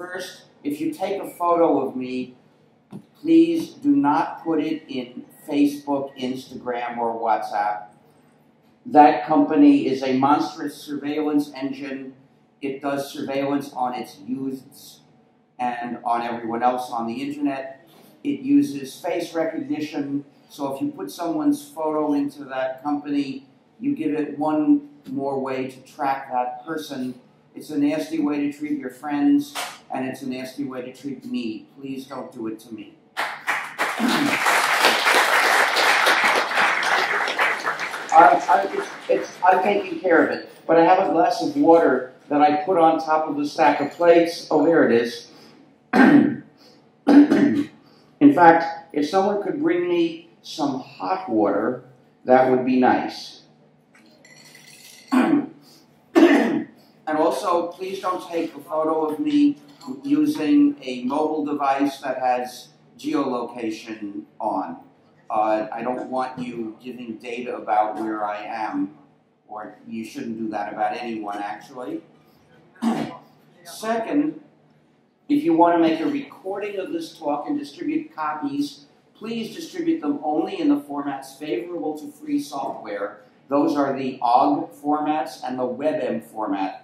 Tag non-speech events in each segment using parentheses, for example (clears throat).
First, if you take a photo of me, please do not put it in Facebook, Instagram, or WhatsApp. That company is a monstrous surveillance engine. It does surveillance on its users and on everyone else on the internet. It uses face recognition. So if you put someone's photo into that company, you give it one more way to track that person. It's a nasty way to treat your friends, and it's a nasty way to treat me. Please don't do it to me. I, I, it's, it's, I'm taking care of it. But I have a glass of water that I put on top of the stack of plates. Oh, there it is. (clears throat) In fact, if someone could bring me some hot water, that would be nice. (clears throat) and also, please don't take a photo of me using a mobile device that has geolocation on. Uh, I don't want you giving data about where I am, or you shouldn't do that about anyone, actually. (clears throat) Second, if you want to make a recording of this talk and distribute copies, please distribute them only in the formats favorable to free software. Those are the OGG formats and the WebM format.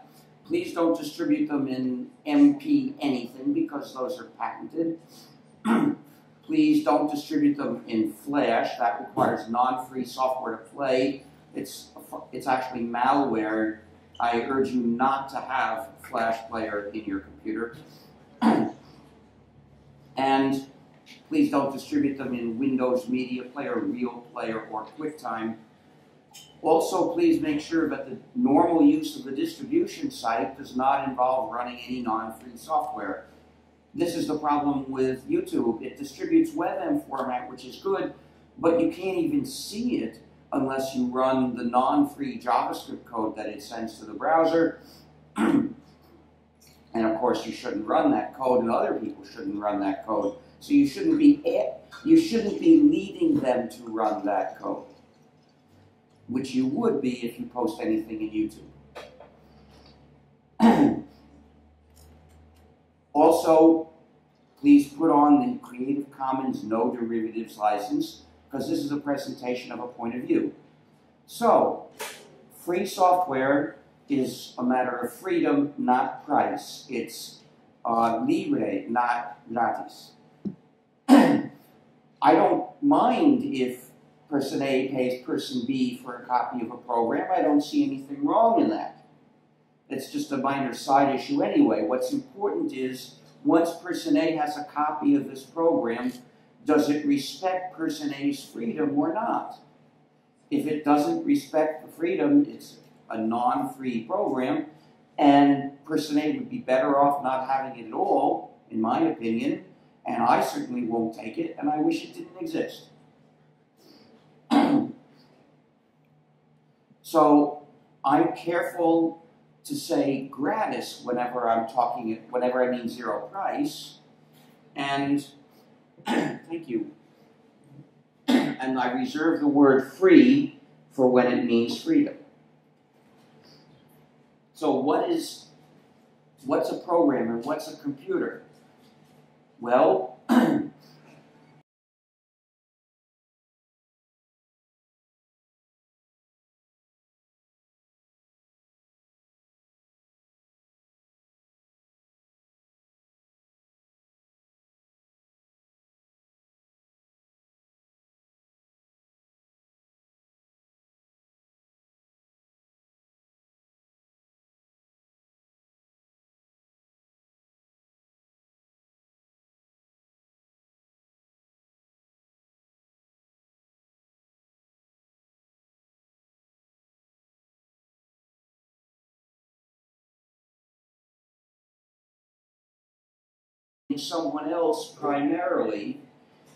Please don't distribute them in MP anything because those are patented. (clears throat) Please don't distribute them in Flash. That requires non-free software to play. It's, it's actually malware. I urge you not to have Flash player in your computer. (clears throat) and please don't distribute them in Windows Media Player, Real Player, or QuickTime. Also, please make sure that the normal use of the distribution site does not involve running any non-free software. This is the problem with YouTube. It distributes WebM format, which is good, but you can't even see it unless you run the non-free JavaScript code that it sends to the browser. (clears throat) and of course, you shouldn't run that code, and other people shouldn't run that code. So you shouldn't be you shouldn't be leading them to run that code, which you would be if you post anything in YouTube. (clears throat) Also, please put on the Creative Commons No Derivatives license because this is a presentation of a point of view. So, free software is a matter of freedom, not price. It's uh, libre, not gratis. (clears throat) I don't mind if person A pays person B for a copy of a program. I don't see anything wrong in that. It's just a minor side issue anyway. What's important is once person A has a copy of this program, does it respect person A's freedom or not? If it doesn't respect the freedom, it's a non-free program, and person A would be better off not having it at all, in my opinion, and I certainly won't take it, and I wish it didn't exist. (coughs) so I'm careful to say gratis whenever I'm talking, whenever I mean zero price. And (coughs) thank you. (coughs) and I reserve the word free for when it means freedom. So what is, what's a programmer? What's a computer? Well, someone else primarily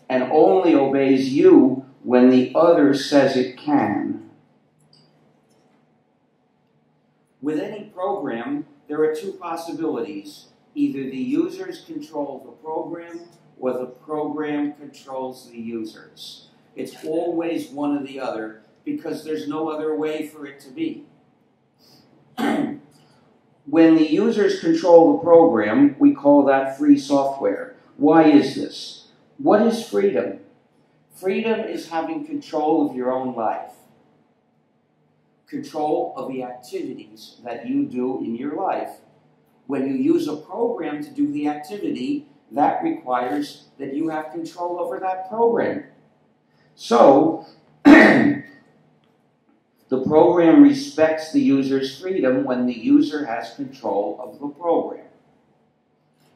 and only obeys you when the other says it can. With any program, there are two possibilities. Either the users control the program or the program controls the users. It's always one or the other because there's no other way for it to be. (clears throat) when the users control the program, we call that free software. Why is this? What is freedom? Freedom is having control of your own life, control of the activities that you do in your life. When you use a program to do the activity, that requires that you have control over that program. So, (clears throat) (coughs) the program respects the user's freedom when the user has control of the program.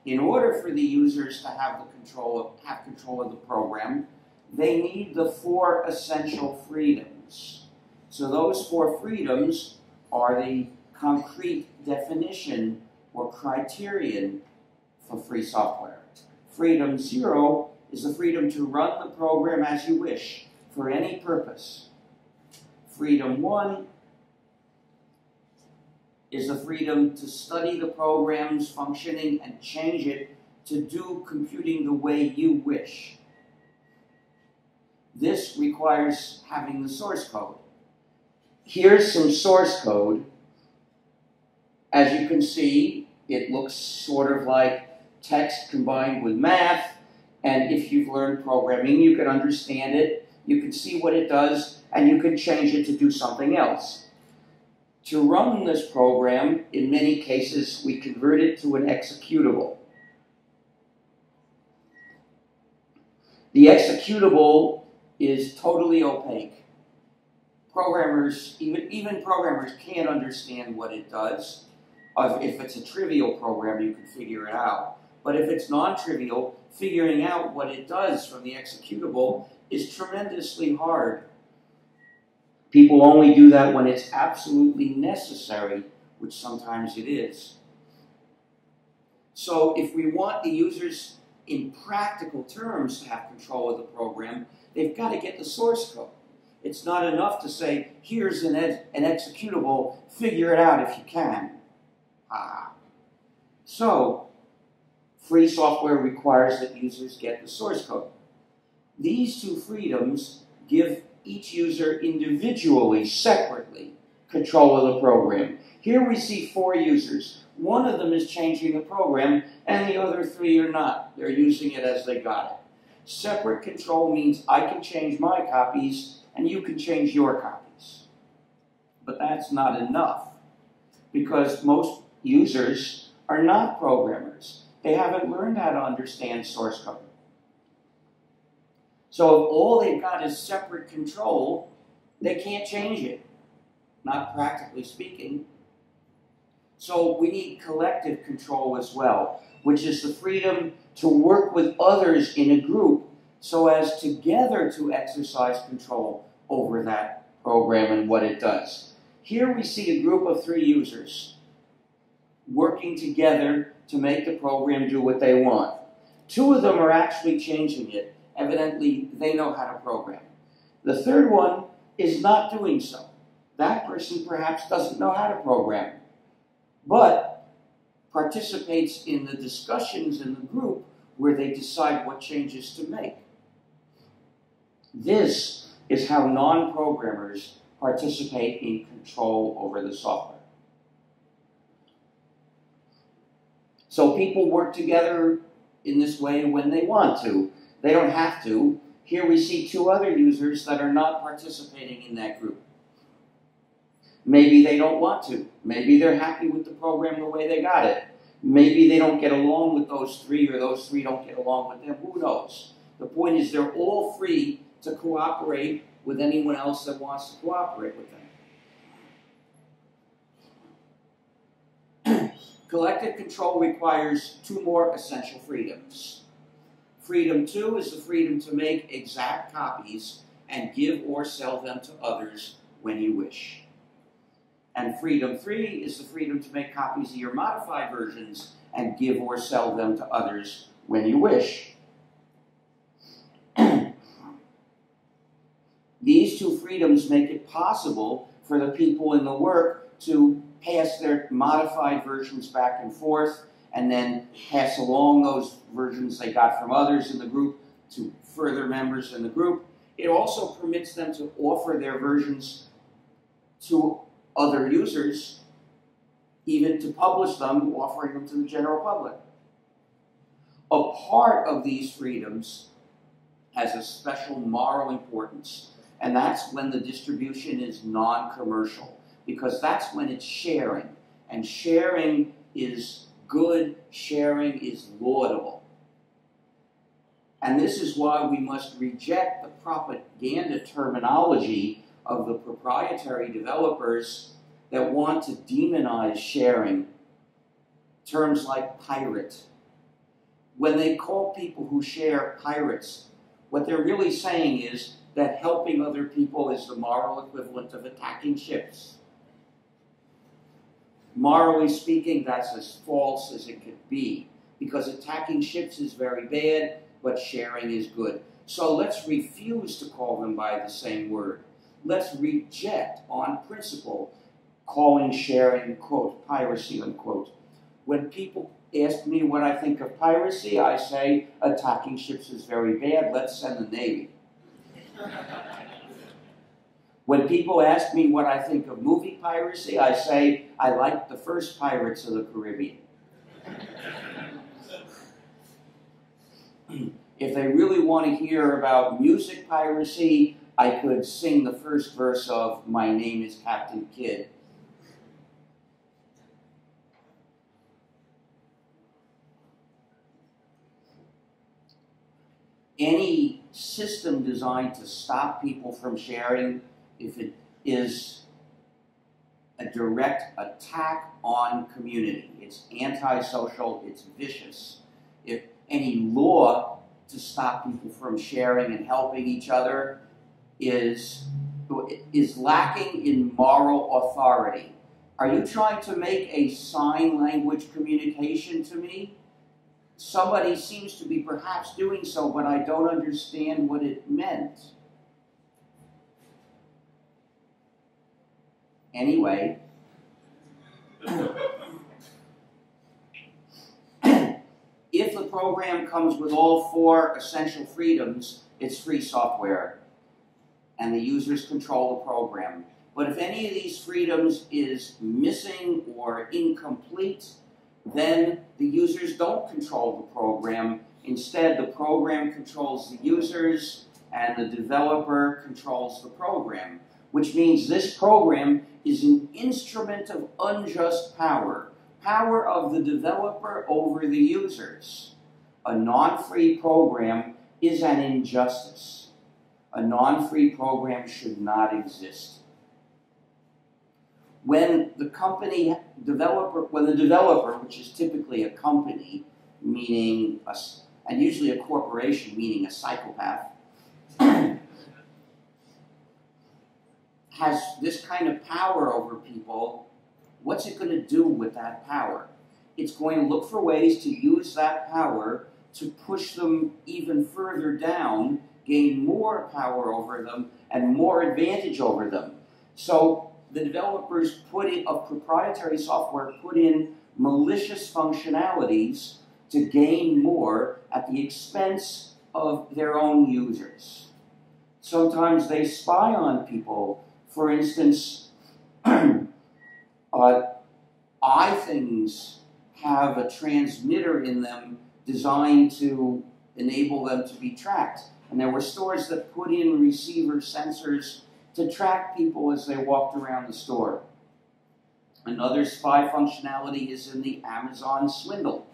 In order for the users to have the control of, have control of the program, they need the four essential freedoms. So those four freedoms are the concrete definition or criterion for free software. Freedom zero is the freedom to run the program as you wish for any purpose. Freedom one is the freedom to study the program's functioning and change it to do computing the way you wish. This requires having the source code. Here's some source code. As you can see, it looks sort of like text combined with math. And if you've learned programming, you can understand it, you can see what it does, and you can change it to do something else. To run this program, in many cases, we convert it to an executable. The executable is totally opaque. Programmers, even, even programmers can't understand what it does. If it's a trivial program, you can figure it out. But if it's non-trivial, figuring out what it does from the executable is tremendously hard. People only do that when it's absolutely necessary, which sometimes it is. So if we want the users in practical terms to have control of the program, they've got to get the source code. It's not enough to say, here's an, an executable, figure it out if you can. Ah. So, free software requires that users get the source code. These two freedoms give each user individually, separately, control of the program. Here we see four users. One of them is changing the program, and the other three are not. They're using it as they got it. Separate control means I can change my copies, and you can change your copies. But that's not enough, because most users are not programmers. They haven't learned how to understand source code. So if all they've got is separate control, they can't change it, not practically speaking. So we need collective control as well, which is the freedom to work with others in a group so as together to exercise control over that program and what it does. Here we see a group of three users working together to make the program do what they want. Two of them are actually changing it. Evidently, they know how to program. The third one is not doing so. That person perhaps doesn't know how to program, but participates in the discussions in the group where they decide what changes to make. This is how non-programmers participate in control over the software. So people work together in this way when they want to. They don't have to. Here we see two other users that are not participating in that group. Maybe they don't want to. Maybe they're happy with the program the way they got it. Maybe they don't get along with those three or those three don't get along with them. Who knows? The point is they're all free to cooperate with anyone else that wants to cooperate with them. (clears throat) Collective control requires two more essential freedoms. Freedom two is the freedom to make exact copies and give or sell them to others when you wish. And freedom three is the freedom to make copies of your modified versions and give or sell them to others when you wish. (clears throat) These two freedoms make it possible for the people in the work to pass their modified versions back and forth, and then pass along those versions they got from others in the group to further members in the group. It also permits them to offer their versions to other users even to publish them, offering them to the general public. A part of these freedoms has a special moral importance, and that's when the distribution is non commercial, because that's when it's sharing. And sharing is good, sharing is laudable. And this is why we must reject the propaganda terminology of the proprietary developers that want to demonize sharing. Terms like pirate. When they call people who share pirates, what they're really saying is that helping other people is the moral equivalent of attacking ships. Morally speaking, that's as false as it could be, because attacking ships is very bad, but sharing is good. So let's refuse to call them by the same word. Let's reject, on principle, calling sharing, quote, piracy, unquote. When people ask me what I think of piracy, I say attacking ships is very bad, let's send the Navy. (laughs) when people ask me what I think of movie piracy, I say I like the first Pirates of the Caribbean. if they really want to hear about music piracy, I could sing the first verse of My Name is Captain Kidd any system designed to stop people from sharing, if it is a direct attack on community, it's antisocial, it's vicious. If any law to stop people from sharing and helping each other is, is lacking in moral authority. Are you trying to make a sign language communication to me? somebody seems to be perhaps doing so, but I don't understand what it meant. Anyway, if the program comes with all four essential freedoms, it's free software and the users control the program. But if any of these freedoms is missing or incomplete, then the users don't control the program. Instead, the program controls the users and the developer controls the program, which means this program is an instrument of unjust power, power of the developer over the users. A non-free program is an injustice. A non-free program should not exist when the company developer, when the developer, which is typically a company, meaning a, and usually a corporation, meaning a psychopath, (clears throat) has this kind of power over people, what's it going to do with that power? It's going to look for ways to use that power to push them even further down, gain more power over them, and more advantage over them. So the developers put in, of proprietary software put in malicious functionalities to gain more at the expense of their own users. Sometimes they spy on people. For instance, (clears throat) uh, iThings have a transmitter in them designed to enable them to be tracked. And there were stores that put in receiver sensors to track people as they walked around the store. Another spy functionality is in the Amazon swindle,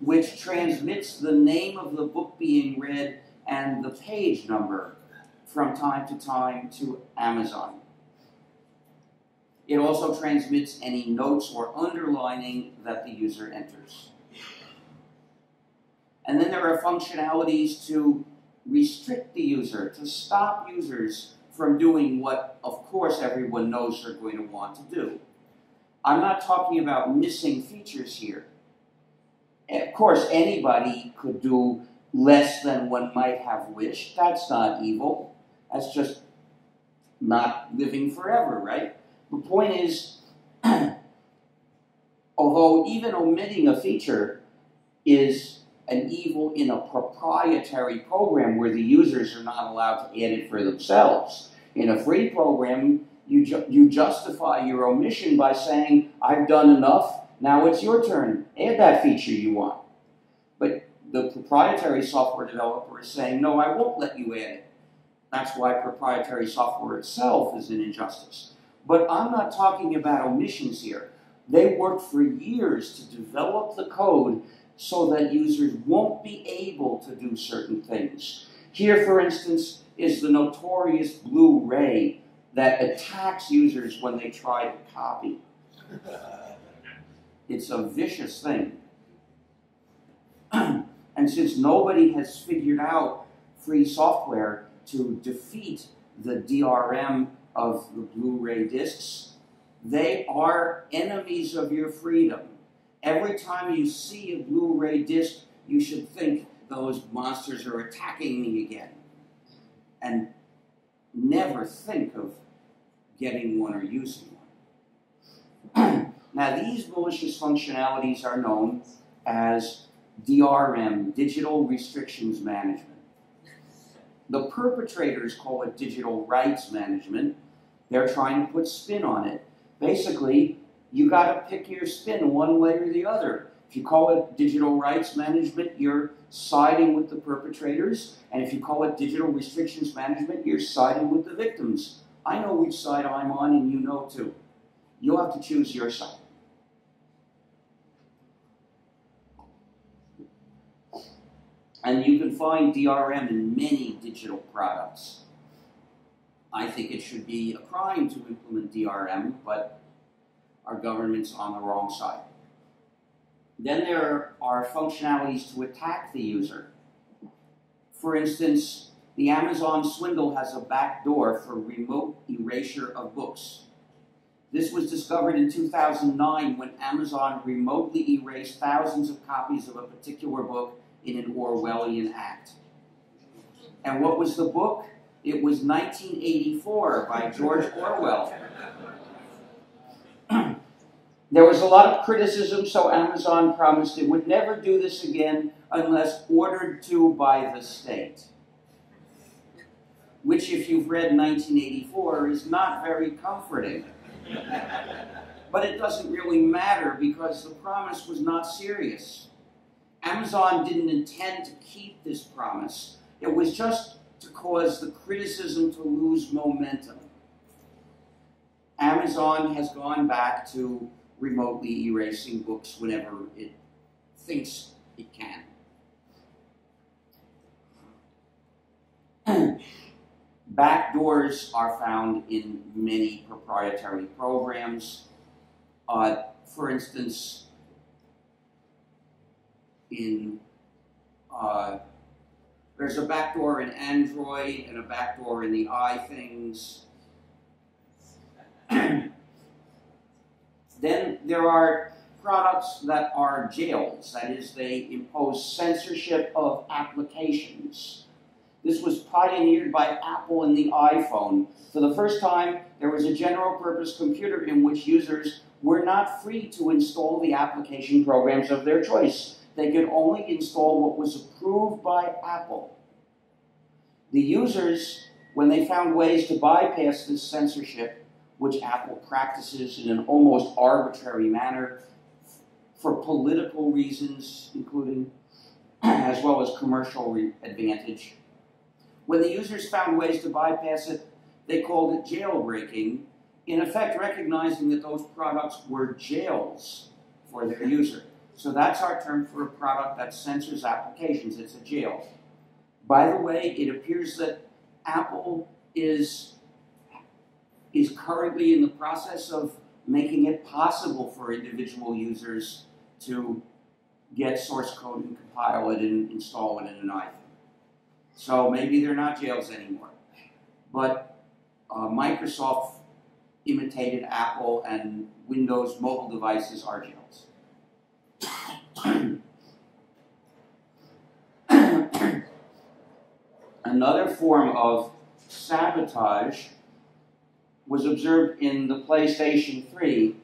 which transmits the name of the book being read and the page number from time to time to Amazon. It also transmits any notes or underlining that the user enters. And then there are functionalities to restrict the user, to stop users from doing what, of course, everyone knows they're going to want to do. I'm not talking about missing features here. Of course, anybody could do less than one might have wished. That's not evil. That's just not living forever, right? The point is, (clears throat) although even omitting a feature is an evil in a proprietary program where the users are not allowed to add it for themselves, in a free program, you, ju- you justify your omission by saying, I've done enough, now it's your turn. Add that feature you want. But the proprietary software developer is saying, no, I won't let you add it. That's why proprietary software itself is an injustice. But I'm not talking about omissions here. They worked for years to develop the code so that users won't be able to do certain things. Here, for instance, is the notorious Blu-ray that attacks users when they try to copy. (laughs) It's a vicious thing. (clears throat) and since nobody has figured out free software to defeat the DRM of the Blu-ray discs, they are enemies of your freedom. Every time you see a Blu-ray disc, you should think those monsters are attacking me again. And never think of getting one or using one. (clears throat) now, these malicious functionalities are known as DRM, Digital Restrictions Management. The perpetrators call it digital rights management. They're trying to put spin on it. Basically, you got to pick your spin one way or the other. If you call it digital rights management, you're siding with the perpetrators. And if you call it digital restrictions management, you're siding with the victims. I know which side I'm on, and you know too. You'll have to choose your side. And you can find DRM in many digital products. I think it should be a crime to implement DRM, but our government's on the wrong side. Then there are functionalities to attack the user. For instance, the Amazon swindle has a backdoor for remote erasure of books. This was discovered in 2009 when Amazon remotely erased thousands of copies of a particular book in an Orwellian act. And what was the book? It was 1984 by George Orwell. (clears throat) there was a lot of criticism, so Amazon promised it would never do this again unless ordered to by the state. Which, if you've read 1984, is not very comforting. (laughs) but it doesn't really matter because the promise was not serious. Amazon didn't intend to keep this promise. It was just to cause the criticism to lose momentum. Amazon has gone back to remotely erasing books whenever it thinks it can. (clears throat) Backdoors are found in many proprietary programs. Uh, for instance, in uh, there's a backdoor in Android and a backdoor in the iThings. (clears throat) then there are products that are jails, that is, they impose censorship of applications. This was pioneered by Apple in the iPhone. For the first time, there was a general purpose computer in which users were not free to install the application programs of their choice they could only install what was approved by Apple. The users, when they found ways to bypass this censorship, which Apple practices in an almost arbitrary manner for political reasons, including (clears throat) as well as commercial advantage. When the users found ways to bypass it, they called it jailbreaking, in effect recognizing that those products were jails for their user. So that's our term for a product that censors applications. It's a jail. By the way, it appears that Apple is, is currently in the process of making it possible for individual users to get source code and compile it and install it in an iPhone. So maybe they're not jails anymore. But uh, Microsoft imitated Apple and Windows mobile devices are jails. (coughs) Another form of sabotage was observed in the PlayStation 3.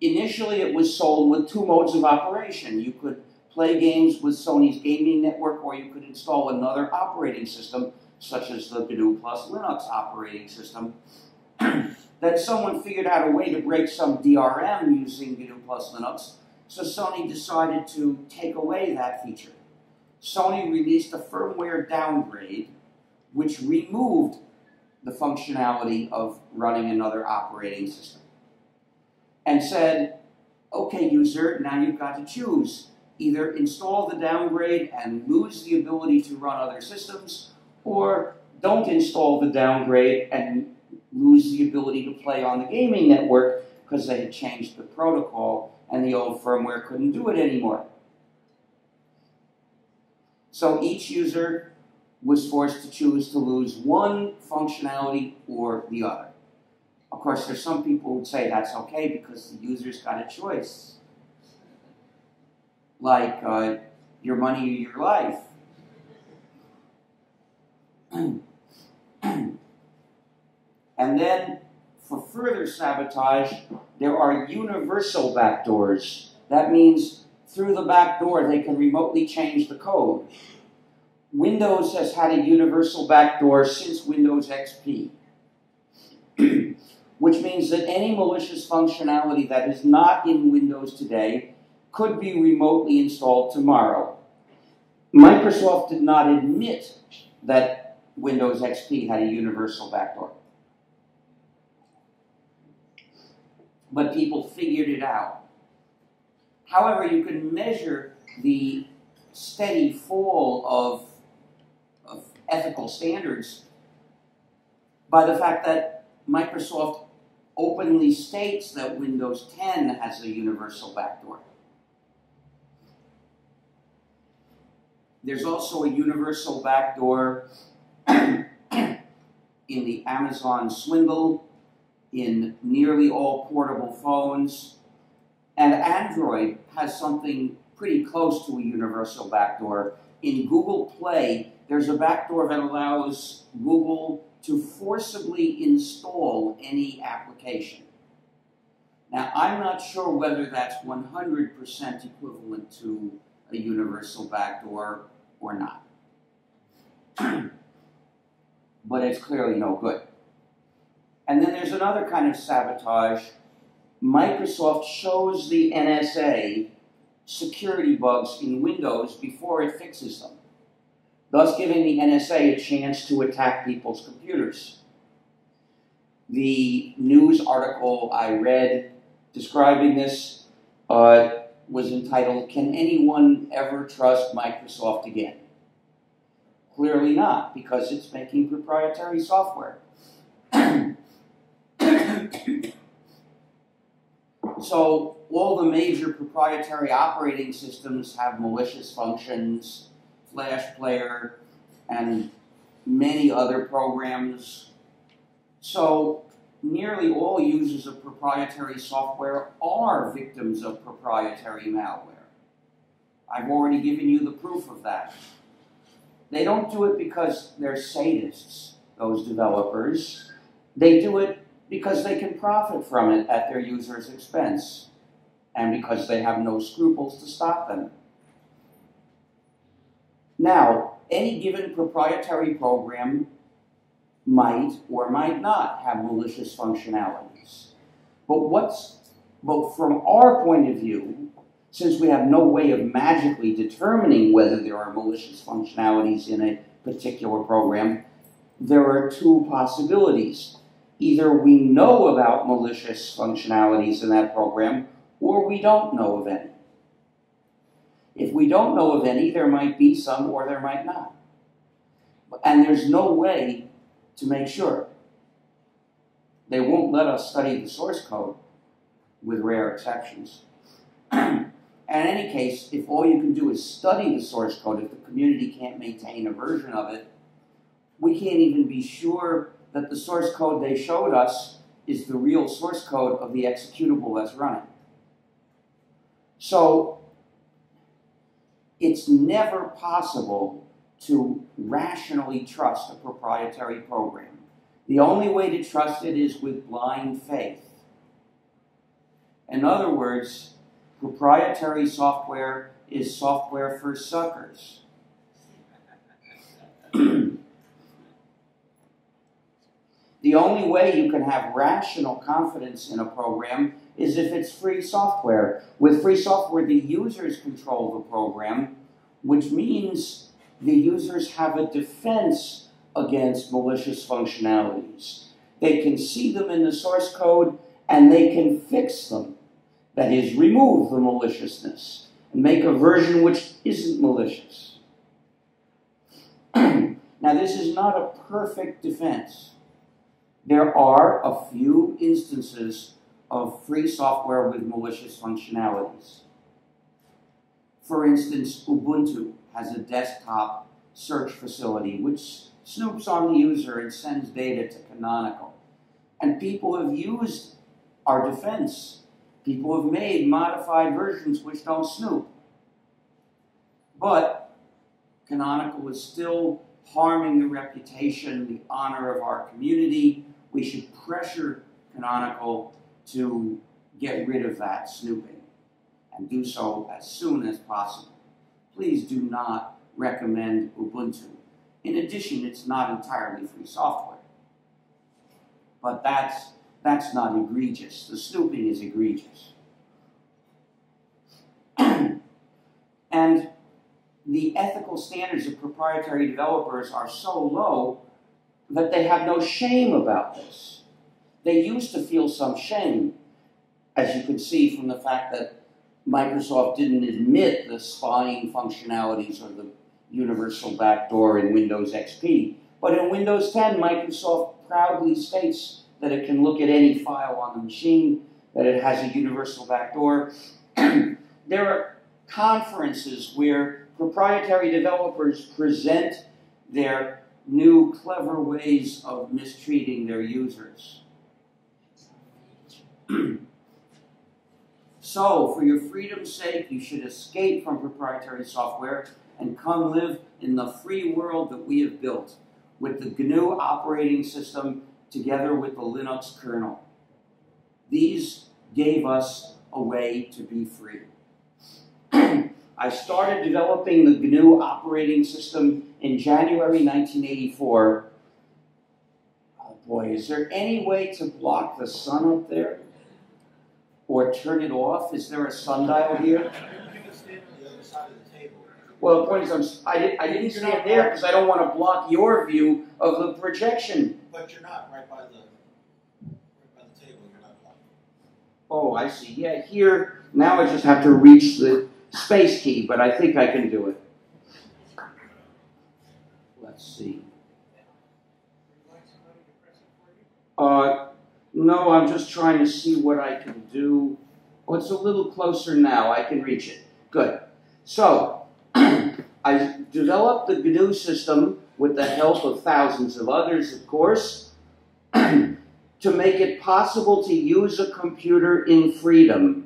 Initially, it was sold with two modes of operation. You could play games with Sony's gaming network, or you could install another operating system, such as the GNU plus Linux operating system. (coughs) that someone figured out a way to break some DRM using GNU plus Linux, so Sony decided to take away that feature. Sony released a firmware downgrade which removed the functionality of running another operating system and said, okay, user, now you've got to choose. Either install the downgrade and lose the ability to run other systems, or don't install the downgrade and lose the ability to play on the gaming network because they had changed the protocol and the old firmware couldn't do it anymore. So each user was forced to choose to lose one functionality or the other. Of course, there's some people who would say that's okay because the user's got a choice. Like uh, your money or your life. (clears throat) and then, for further sabotage, there are universal backdoors. That means through the back door they can remotely change the code. Windows has had a universal backdoor since Windows XP, (clears throat) which means that any malicious functionality that is not in Windows today could be remotely installed tomorrow. Microsoft did not admit that Windows XP had a universal backdoor. But people figured it out. However, you can measure the steady fall of ethical standards by the fact that Microsoft openly states that Windows 10 has a universal backdoor. There's also a universal backdoor (clears throat) in the Amazon swindle, in nearly all portable phones, and Android has something pretty close to a universal backdoor. In Google Play, there's a backdoor that allows Google to forcibly install any application. Now, I'm not sure whether that's 100% equivalent to a universal backdoor or not. (clears throat) but it's clearly no good. And then there's another kind of sabotage. Microsoft shows the NSA security bugs in Windows before it fixes them thus giving the NSA a chance to attack people's computers. The news article I read describing this uh, was entitled, Can Anyone Ever Trust Microsoft Again? Clearly not, because it's making proprietary software. (clears throat) so, all the major proprietary operating systems have malicious functions Flash Player, and many other programs. So nearly all users of proprietary software are victims of proprietary malware. I've already given you the proof of that. They don't do it because they're sadists, those developers. They do it because they can profit from it at their users' expense and because they have no scruples to stop them. Now, any given proprietary program might or might not have malicious functionalities. But what's but from our point of view, since we have no way of magically determining whether there are malicious functionalities in a particular program, there are two possibilities. Either we know about malicious functionalities in that program, or we don't know of any. If we don't know of any, there might be some or there might not. And there's no way to make sure. They won't let us study the source code, with rare exceptions. (clears throat) in any case, if all you can do is study the source code, if the community can't maintain a version of it, we can't even be sure that the source code they showed us is the real source code of the executable that's running. So it's never possible to rationally trust a proprietary program. The only way to trust it is with blind faith. In other words, proprietary software is software for suckers. (clears throat) the only way you can have rational confidence in a program is if it's free software. With free software, the users control the program, which means the users have a defense against malicious functionalities. They can see them in the source code and they can fix them. That is, remove the maliciousness and make a version which isn't malicious. (clears throat) now, this is not a perfect defense. There are a few instances of free software with malicious functionalities. For instance, Ubuntu has a desktop search facility which snoops on the user and sends data to Canonical. And people have used our defense. People have made modified versions which don't snoop. But Canonical is still harming the reputation, the honor of our community. We should pressure Canonical to get rid of that snooping and do so as soon as possible. Please do not recommend Ubuntu. In addition, it's not entirely free software. But that's, that's not egregious. The snooping is egregious. (clears throat) and the ethical standards of proprietary developers are so low that they have no shame about this. They used to feel some shame, as you can see from the fact that Microsoft didn't admit the spying functionalities or the universal backdoor in Windows XP. But in Windows 10, Microsoft proudly states that it can look at any file on the machine, that it has a universal backdoor. (clears throat) there are conferences where proprietary developers present their new clever ways of mistreating their users. (clears throat) so, for your freedom's sake, you should escape from proprietary software and come live in the free world that we have built with the GNU operating system together with the Linux kernel. These gave us a way to be free. (clears throat) I started developing the GNU operating system in January 1984. Oh boy, is there any way to block the sun up there? Or turn it off? Is there a sundial here? Well, the point is, I'm, I, did, I didn't stand there because I don't want to block your view of the projection. But you're not right by the, right by the table. You're not blocking. Oh, I see. Yeah, here, now I just have to reach the space key, but I think I can do it. Let's see. Uh, no, I'm just trying to see what I can do. Oh, it's a little closer now. I can reach it. Good. So, (clears throat) I developed the GNU system with the help of thousands of others, of course, (clears throat) to make it possible to use a computer in freedom.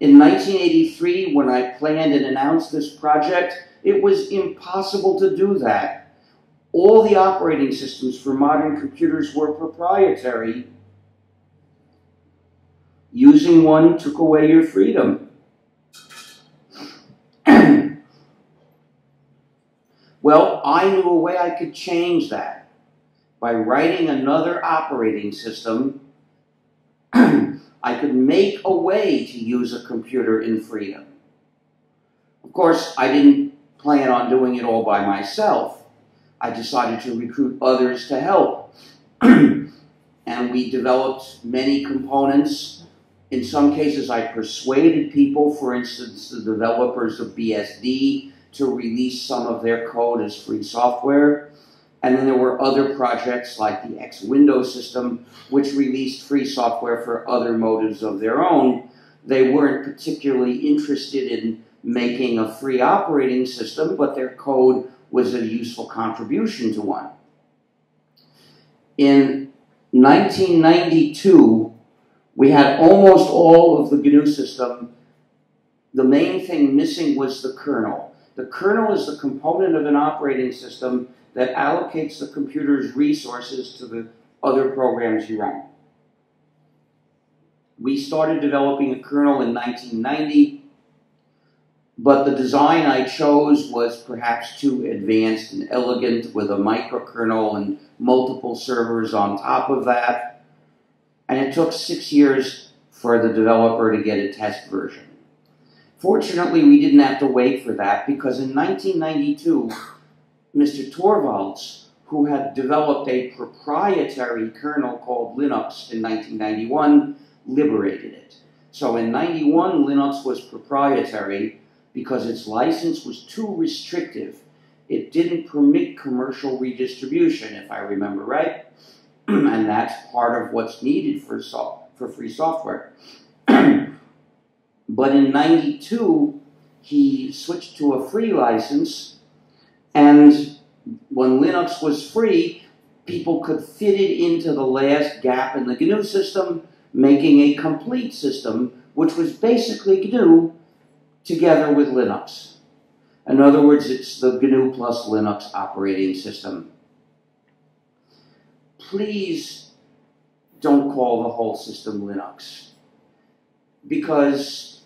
In 1983, when I planned and announced this project, it was impossible to do that. All the operating systems for modern computers were proprietary. Using one took away your freedom. (clears throat) Well, I knew a way I could change that by writing another operating system. (clears throat) I could make a way to use a computer in freedom. Of course, I didn't plan on doing it all by myself. I decided to recruit others to help. (clears throat) and we developed many components. In some cases, I persuaded people, for instance, the developers of BSD, to release some of their code as free software. And then there were other projects like the X Window system, which released free software for other motives of their own. They weren't particularly interested in making a free operating system, but their code was a useful contribution to one. In 1992, we had almost all of the GNU system. The main thing missing was the kernel. The kernel is the component of an operating system that allocates the computer's resources to the other programs you run. We started developing a kernel in 1990. but the design I chose was perhaps too advanced and elegant with a microkernel and multiple servers on top of that. And it took six years for the developer to get a test version. Fortunately, we didn't have to wait for that because in 1992, Mr. Torvalds, who had developed a proprietary kernel called Linux in 1991, liberated it. So in 91, Linux was proprietary because its license was too restrictive. It didn't permit commercial redistribution, if I remember right. (clears throat) and that's part of what's needed for, so for free software. (clears throat) but in 92, he switched to a free license, and when Linux was free, people could fit it into the last gap in the GNU system, making a complete system, which was basically GNU together with Linux. In other words, it's the GNU plus Linux operating system. Please don't call the whole system Linux because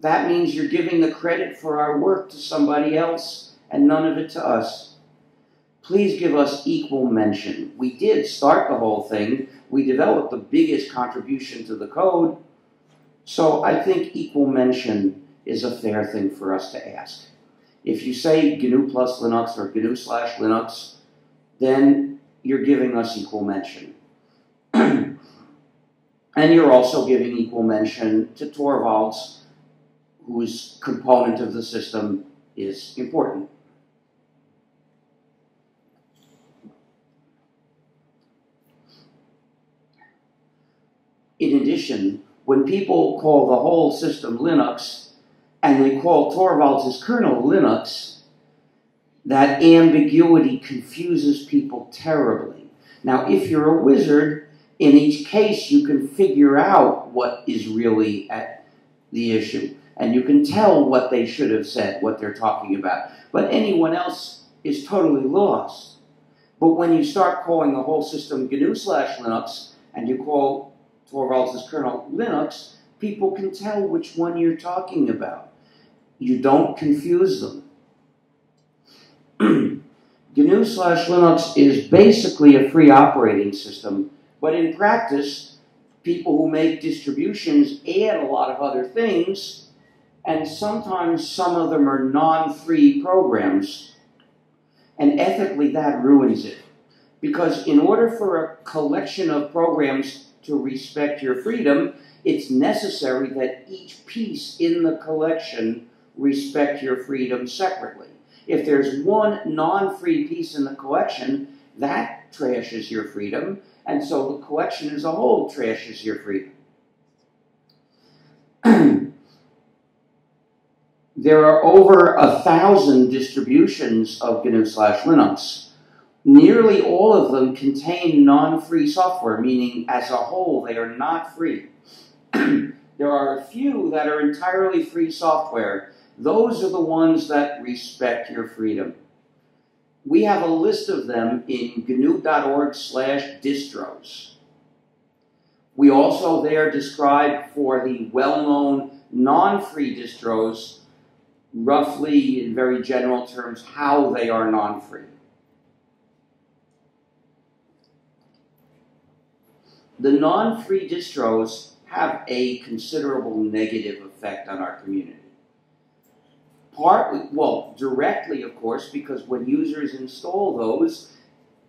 that means you're giving the credit for our work to somebody else and none of it to us. Please give us equal mention. We did start the whole thing. We developed the biggest contribution to the code. So I think equal mention is a fair thing for us to ask. If you say GNU plus Linux or GNU slash Linux, then you're giving us equal mention. (clears throat) and you're also giving equal mention to Torvalds, whose component of the system is important. In addition, when people call the whole system Linux, and they call Torvalds' kernel Linux, that ambiguity confuses people terribly. Now, if you're a wizard, in each case you can figure out what is really at the issue, and you can tell what they should have said, what they're talking about. But anyone else is totally lost. But when you start calling the whole system GNU slash Linux, and you call Torvalds' kernel Linux, people can tell which one you're talking about. You don't confuse them. (clears throat) GNU slash Linux is basically a free operating system, but in practice, people who make distributions add a lot of other things, and sometimes some of them are non-free programs, and ethically that ruins it. Because in order for a collection of programs to respect your freedom, it's necessary that each piece in the collection respect your freedom separately. If there's one non-free piece in the collection, that trashes your freedom, and so the collection as a whole trashes your freedom. (clears throat) there are over a thousand distributions of GNU slash Linux. Nearly all of them contain non-free software, meaning as a whole they are not free. (clears throat) there are a few that are entirely free software, those are the ones that respect your freedom. We have a list of them in gnu.org slash distros. We also there describe for the well-known non-free distros, roughly in very general terms, how they are non-free. The non-free distros have a considerable negative effect on our community. Partly, well, directly, of course, because when users install those,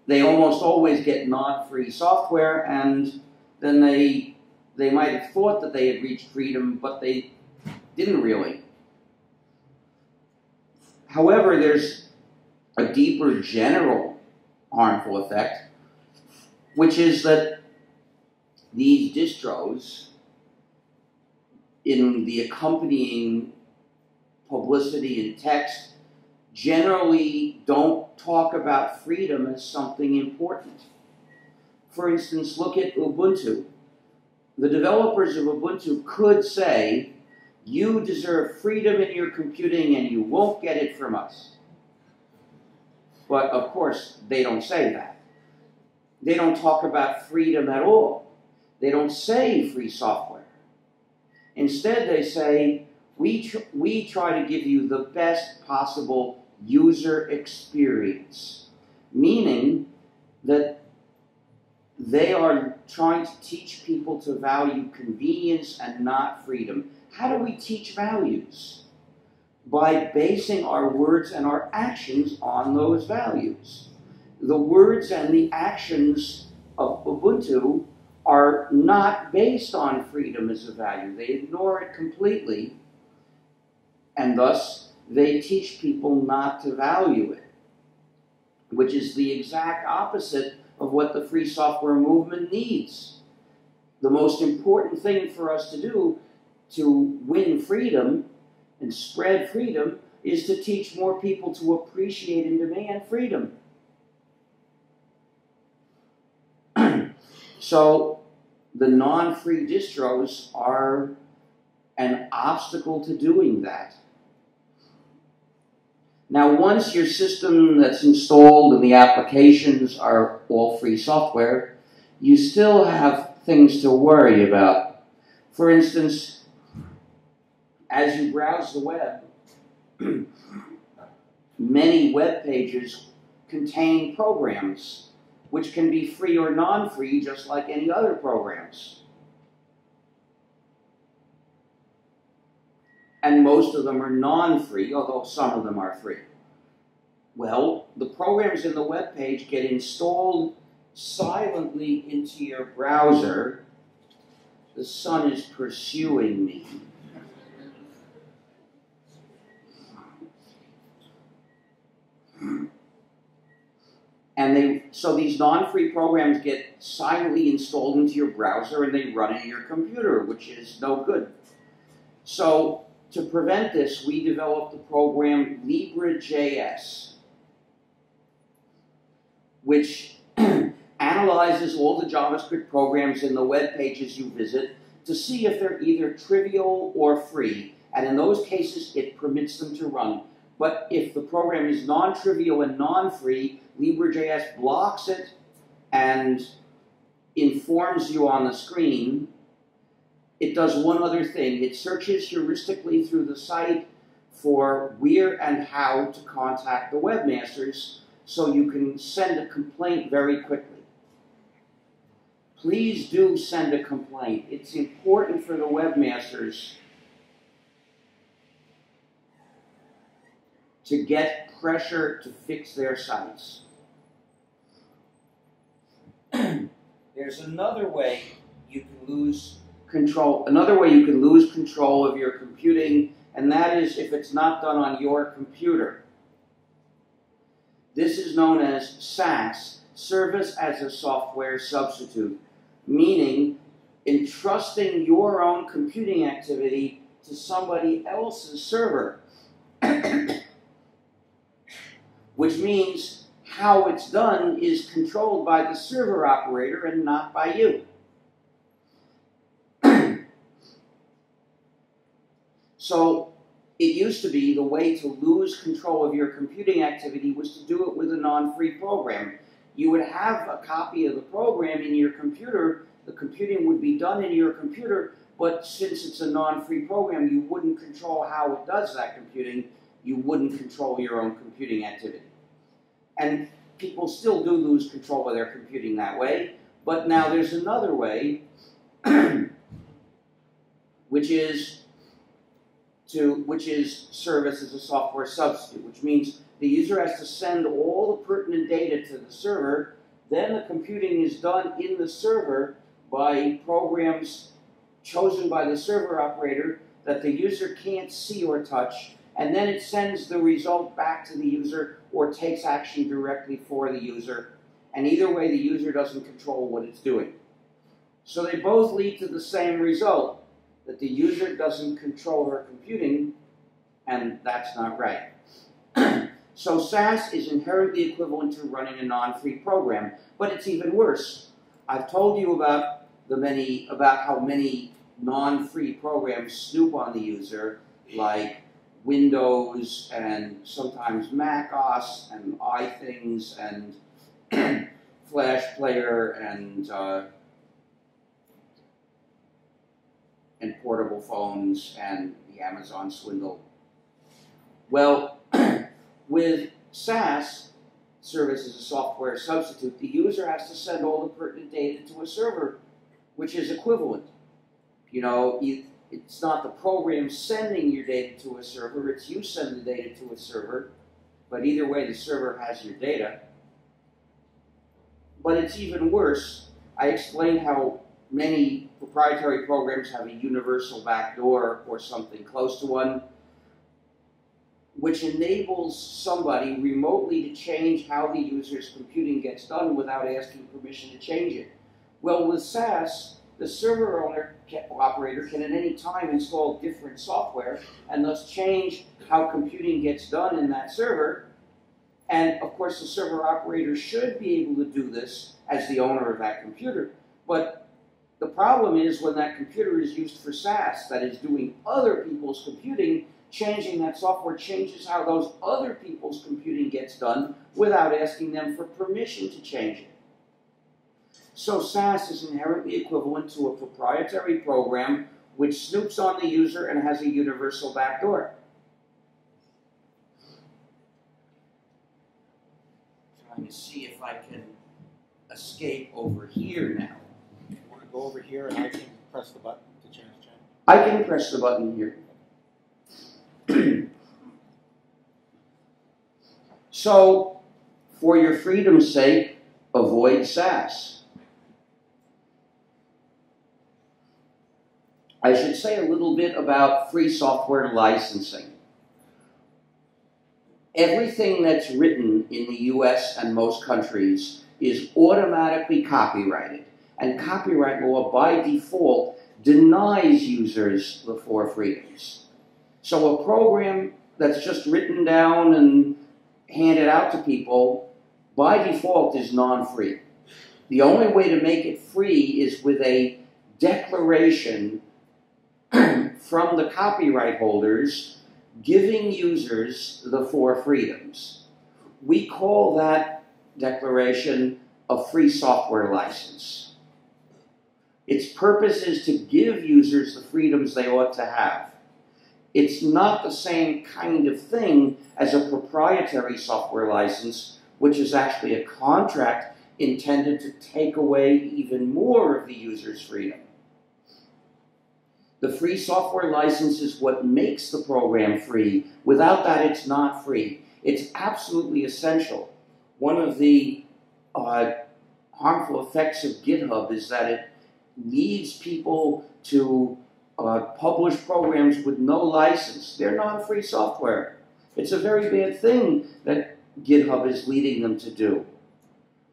they almost always get non-free software, and then they they might have thought that they had reached freedom, but they didn't really. However, there's a deeper general harmful effect, which is that these distros, in the accompanying publicity and text generally don't talk about freedom as something important. For instance, look at Ubuntu. The developers of Ubuntu could say, you deserve freedom in your computing and you won't get it from us. But of course, they don't say that. They don't talk about freedom at all. They don't say free software. Instead, they say, We, tr- we try to give you the best possible user experience, meaning that they are trying to teach people to value convenience and not freedom. How do we teach values? By basing our words and our actions on those values. The words and the actions of Ubuntu are not based on freedom as a value. They ignore it completely, and thus they teach people not to value it, which is the exact opposite of what the free software movement needs. The most important thing for us to do to win freedom and spread freedom is to teach more people to appreciate and demand freedom. So the non-free distros are an obstacle to doing that. Now, once your system that's installed and the applications are all free software, you still have things to worry about. For instance, as you browse the web, (clears throat) many web pages contain programs which can be free or non-free just like any other programs. and most of them are non-free, although some of them are free. Well, the programs in the web page get installed silently into your browser. The sun is pursuing me. And they so these non-free programs get silently installed into your browser and they run in your computer, which is no good. So to prevent this, we developed the program LibreJS, which (clears throat) analyzes all the JavaScript programs in the web pages you visit to see if they're either trivial or free. And in those cases, it permits them to run. But if the program is non-trivial and non-free, LibreJS blocks it and informs you on the screen it does one other thing. It searches heuristically through the site for where and how to contact the webmasters so you can send a complaint very quickly. Please do send a complaint. It's important for the webmasters to get pressure to fix their sites. (clears throat) There's another way you can lose control. Another way you can lose control of your computing, and that is if it's not done on your computer. This is known as SaaS, Service as a Software Substitute, meaning entrusting your own computing activity to somebody else's server. (clears throat) Which means how it's done is controlled by the server operator and not by you. (clears throat) So it used to be the way to lose control of your computing activity was to do it with a non-free program. You would have a copy of the program in your computer, the computing would be done in your computer, but since it's a non-free program, you wouldn't control how it does that computing, you wouldn't control your own computing activity. And people still do lose control of their computing that way, but now there's another way, (clears throat) which is to which is service as a software substitute, which means the user has to send all the pertinent data to the server. Then the computing is done in the server by programs chosen by the server operator that the user can't see or touch, and then it sends the result back to the user or takes action directly for the user. And either way, the user doesn't control what it's doing. So they both lead to the same result that the user doesn't control her computing, and that's not right. (clears throat) so SaaS is inherently equivalent to running a non-free program, but it's even worse. I've told you about the many about how many non-free programs snoop on the user, like Windows and sometimes Mac OS and iThings and (clears throat) Flash Player and uh, and portable phones and the Amazon swindle. Well, (clears throat) with SaaS, service as a software substitute, the user has to send all the pertinent data to a server, which is equivalent. You know, it's not the program sending your data to a server, it's you send the data to a server, but either way, the server has your data. But it's even worse. I explained how many proprietary programs have a universal backdoor or something close to one, which enables somebody remotely to change how the user's computing gets done without asking permission to change it. Well, with SaaS, the server owner operator can at any time install different software and thus change how computing gets done in that server. And of course, the server operator should be able to do this as the owner of that computer. But the problem is when that computer is used for SaaS, that is doing other people's computing, changing that software changes how those other people's computing gets done without asking them for permission to change it. So SaaS is inherently equivalent to a proprietary program which snoops on the user and has a universal backdoor. Trying to see if I can escape over here now. You want to go over here and I can press the button to change the channel? I can press the button here. (clears throat) so, for your freedom's sake, avoid SaaS. I should say a little bit about free software licensing. Everything that's written in the US and most countries is automatically copyrighted. And copyright law, by default, denies users the four freedoms. So a program that's just written down and handed out to people, by default, is non-free. The only way to make it free is with a declaration (clears throat) from the copyright holders giving users the four freedoms. We call that declaration a free software license. Its purpose is to give users the freedoms they ought to have. It's not the same kind of thing as a proprietary software license, which is actually a contract intended to take away even more of the user's freedom. The free software license is what makes the program free. Without that, it's not free. It's absolutely essential. One of the uh, harmful effects of GitHub is that it leads people to uh, publish programs with no license. They're non-free software. It's a very bad thing that GitHub is leading them to do.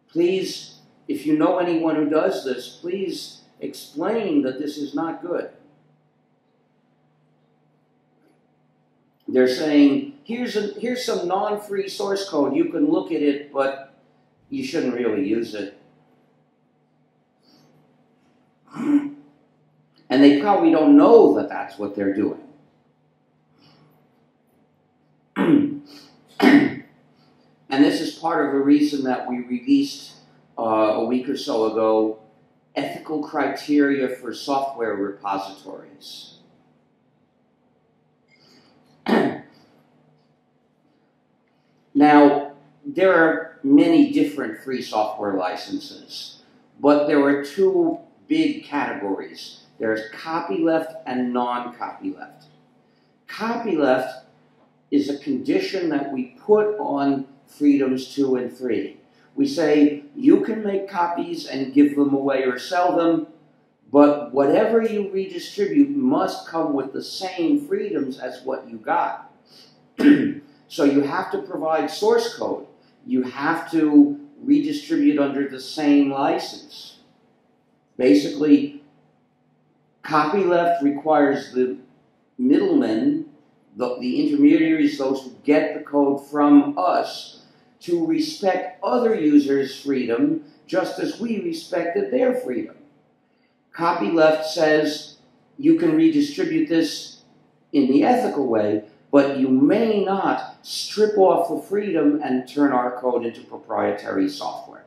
Please, if you know anyone who does this, please explain that this is not good. They're saying, here's, a, here's some non-free source code. You can look at it, but you shouldn't really use it. And they probably don't know that that's what they're doing. (clears throat) and this is part of the reason that we released uh, a week or so ago ethical criteria for software repositories. Now, there are many different free software licenses, but there are two big categories. There's copyleft and non-copyleft. Copyleft is a condition that we put on freedoms two and three. We say you can make copies and give them away or sell them, but whatever you redistribute must come with the same freedoms as what you got. (clears throat) So you have to provide source code. You have to redistribute under the same license. Basically, copyleft requires the middlemen, the, the intermediaries, those who get the code from us, to respect other users' freedom just as we respected their freedom. Copyleft says you can redistribute this in the ethical way, but you may not strip off the freedom and turn our code into proprietary software.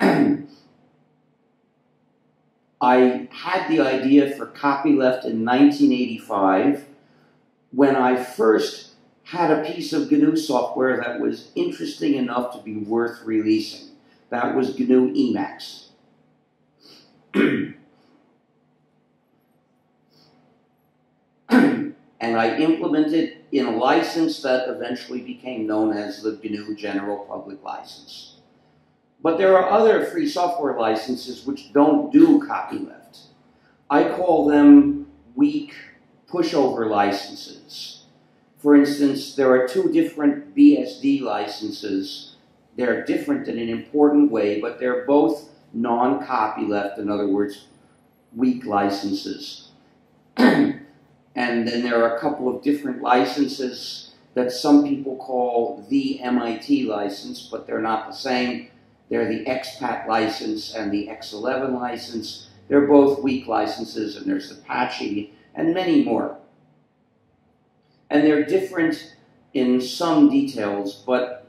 (clears throat) I had the idea for copyleft in 1985 when I first had a piece of GNU software that was interesting enough to be worth releasing. That was GNU Emacs. (clears throat) and I implemented in a license that eventually became known as the GNU General Public License. But there are other free software licenses which don't do copyleft. I call them weak pushover licenses. For instance, there are two different BSD licenses. They're different in an important way, but they're both non-copyleft, in other words, weak licenses. (clears throat) and then there are a couple of different licenses that some people call the MIT license, but they're not the same. They're the expat license and the X11 license. They're both weak licenses, and there's Apache and many more. And they're different in some details, but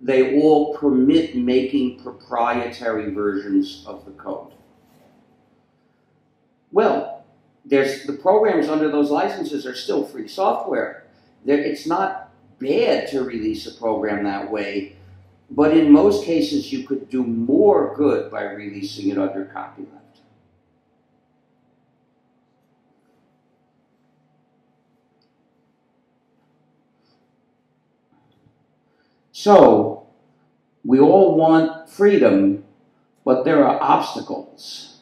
they all permit making proprietary versions of the code. Well, there's the programs under those licenses are still free software. They're, it's not bad to release a program that way, but in most cases you could do more good by releasing it under copyleft. So, we all want freedom, but there are obstacles.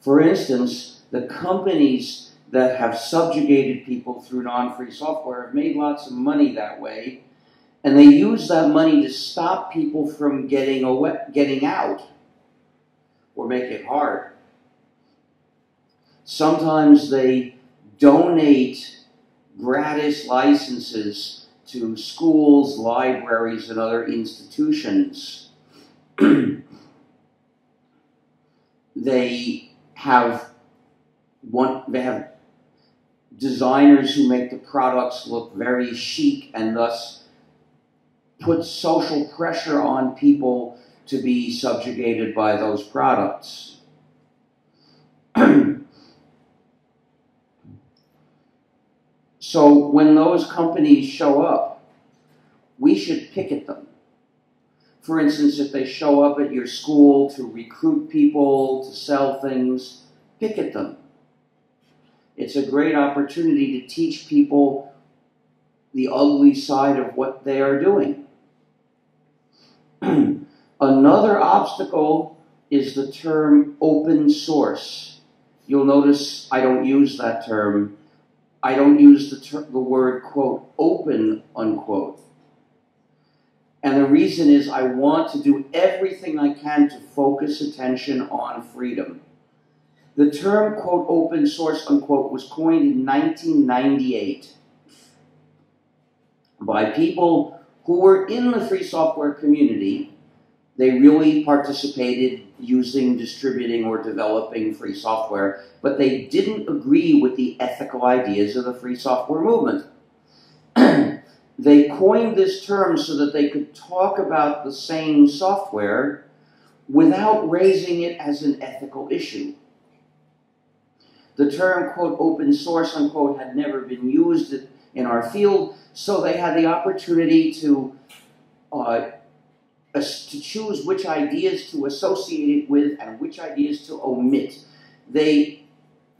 For instance, the companies that have subjugated people through non-free software have made lots of money that way, and they use that money to stop people from getting away, getting out or make it hard. Sometimes they donate gratis licenses to schools, libraries, and other institutions. (clears throat) they have one, they have designers who make the products look very chic and thus put social pressure on people to be subjugated by those products. (clears throat) So when those companies show up, we should picket them. For instance, if they show up at your school to recruit people, to sell things, picket them. It's a great opportunity to teach people the ugly side of what they are doing. (clears throat) Another obstacle is the term open source. You'll notice I don't use that term I don't use the, ter- the word, quote, open, unquote. And the reason is I want to do everything I can to focus attention on freedom. The term, quote, open source, unquote, was coined in 1998 by people who were in the free software community. They really participated using, distributing, or developing free software, but they didn't agree with the ethical ideas of the free software movement. (clears throat) they coined this term so that they could talk about the same software without raising it as an ethical issue. The term, quote, open source, unquote, had never been used in our field, so they had the opportunity to uh, to choose which ideas to associate it with and which ideas to omit. They,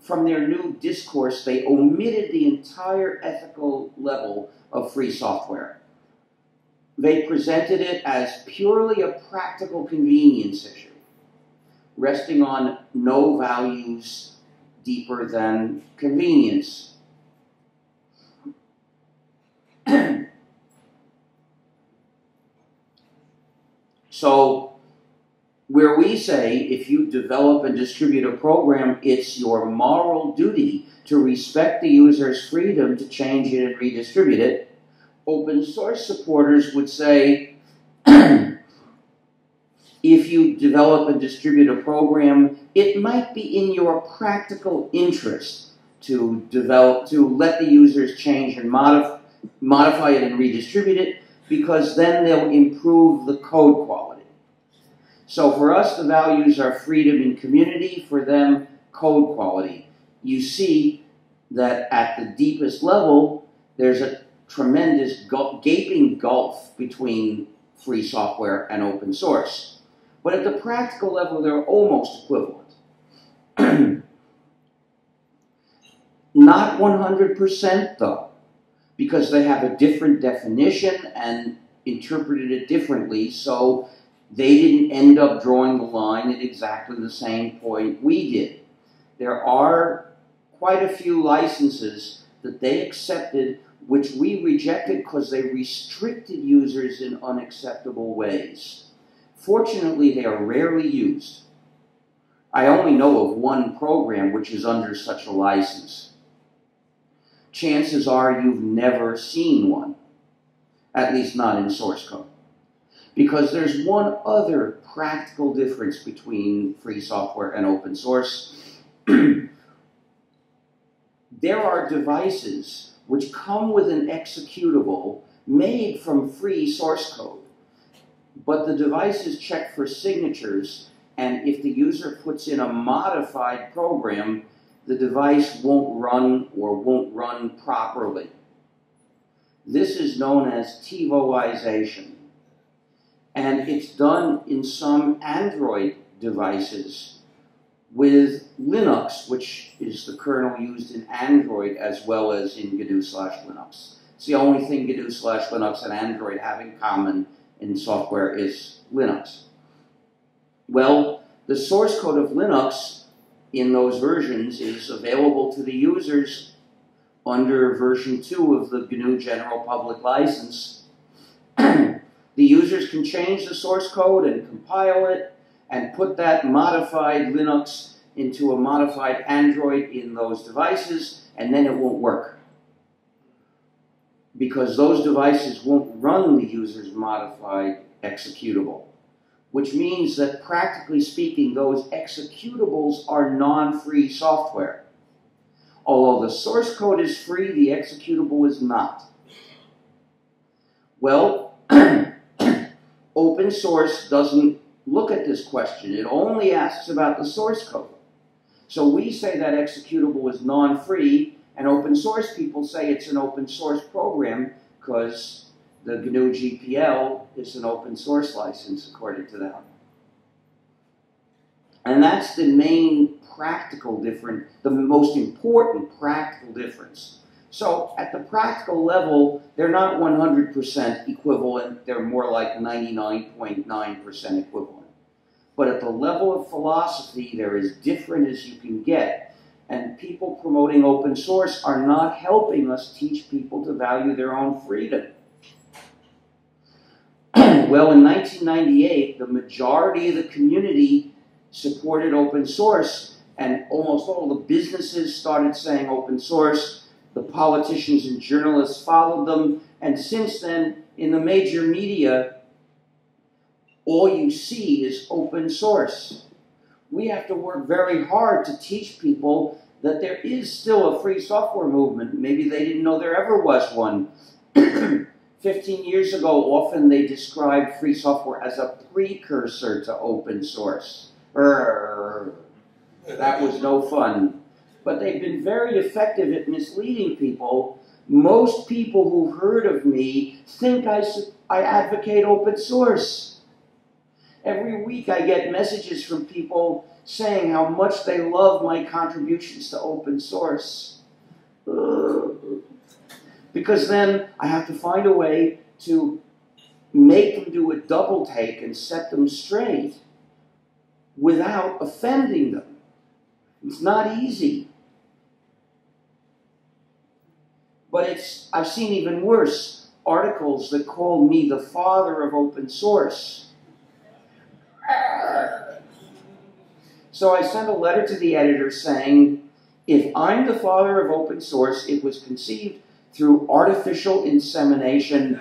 from their new discourse, they omitted the entire ethical level of free software. They presented it as purely a practical convenience issue, resting on no values deeper than convenience. (clears throat) So, where we say if you develop and distribute a program, it's your moral duty to respect the user's freedom to change it and redistribute it, open source supporters would say you develop and distribute a program, it might be in your practical interest to develop to let the users change and modif- modify it and redistribute it because then they'll improve the code quality. So for us, the values are freedom and community. For them, code quality. You see that at the deepest level, there's a tremendous gaping gulf between free software and open source. But at the practical level, they're almost equivalent. (clears throat) Not 100% though, because they have a different definition and interpreted it differently, so they didn't end up drawing the line at exactly the same point we did. There are quite a few licenses that they accepted which we rejected because they restricted users in unacceptable ways. Fortunately, they are rarely used. I only know of one program which is under such a license. Chances are you've never seen one, at least not in source code. Because there's one other practical difference between free software and open source. (clears throat) there are devices which come with an executable made from free source code. But the device is checked for signatures, and if the user puts in a modified program, the device won't run or won't run properly. This is known as TiVoization. And it's done in some Android devices with Linux, which is the kernel used in Android as well as in GNU slash Linux. It's the only thing GNU slash Linux and Android have in common in software is Linux. Well, the source code of Linux in those versions is available to the users under version 2 of the GNU General Public License. (clears throat) the users can change the source code and compile it and put that modified Linux into a modified Android in those devices, and then it won't work. Because those devices won't run the user's modified executable. Which means that practically speaking, those executables are non-free software. Although the source code is free, the executable is not. Well, (clears throat) open source doesn't look at this question. It only asks about the source code. So we say that executable is non-free, and open source people say it's an open source program because the GNU GPL is an open source license according to them. And that's the main practical difference, the most important practical difference. So at the practical level, they're not 100% equivalent. They're more like 99.9% .9 equivalent. But at the level of philosophy, they're as different as you can get. And people promoting open source are not helping us teach people to value their own freedom. (clears throat) well, in 1998, the majority of the community supported open source, and almost all the businesses started saying open source the politicians and journalists followed them. And since then, in the major media, all you see is open source. We have to work very hard to teach people that there is still a free software movement. Maybe they didn't know there ever was one. (clears throat) 15 years ago, often they described free software as a precursor to open source. That was no fun but they've been very effective at misleading people. Most people who've heard of me think I, I advocate open source. Every week I get messages from people saying how much they love my contributions to open source. Because then I have to find a way to make them do a double take and set them straight without offending them. It's not easy. But it's I've seen even worse articles that call me the father of open source. So I sent a letter to the editor saying, if I'm the father of open source, it was conceived through artificial insemination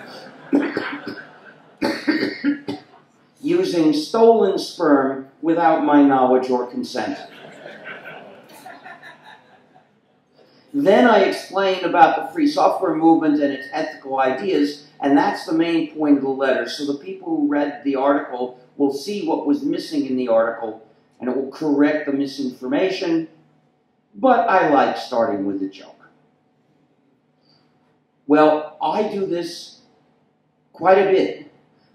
using stolen sperm without my knowledge or consent. Then I explain about the free software movement and its ethical ideas, and that's the main point of the letter. So the people who read the article will see what was missing in the article and it will correct the misinformation. But I like starting with a joke. Well, I do this quite a bit,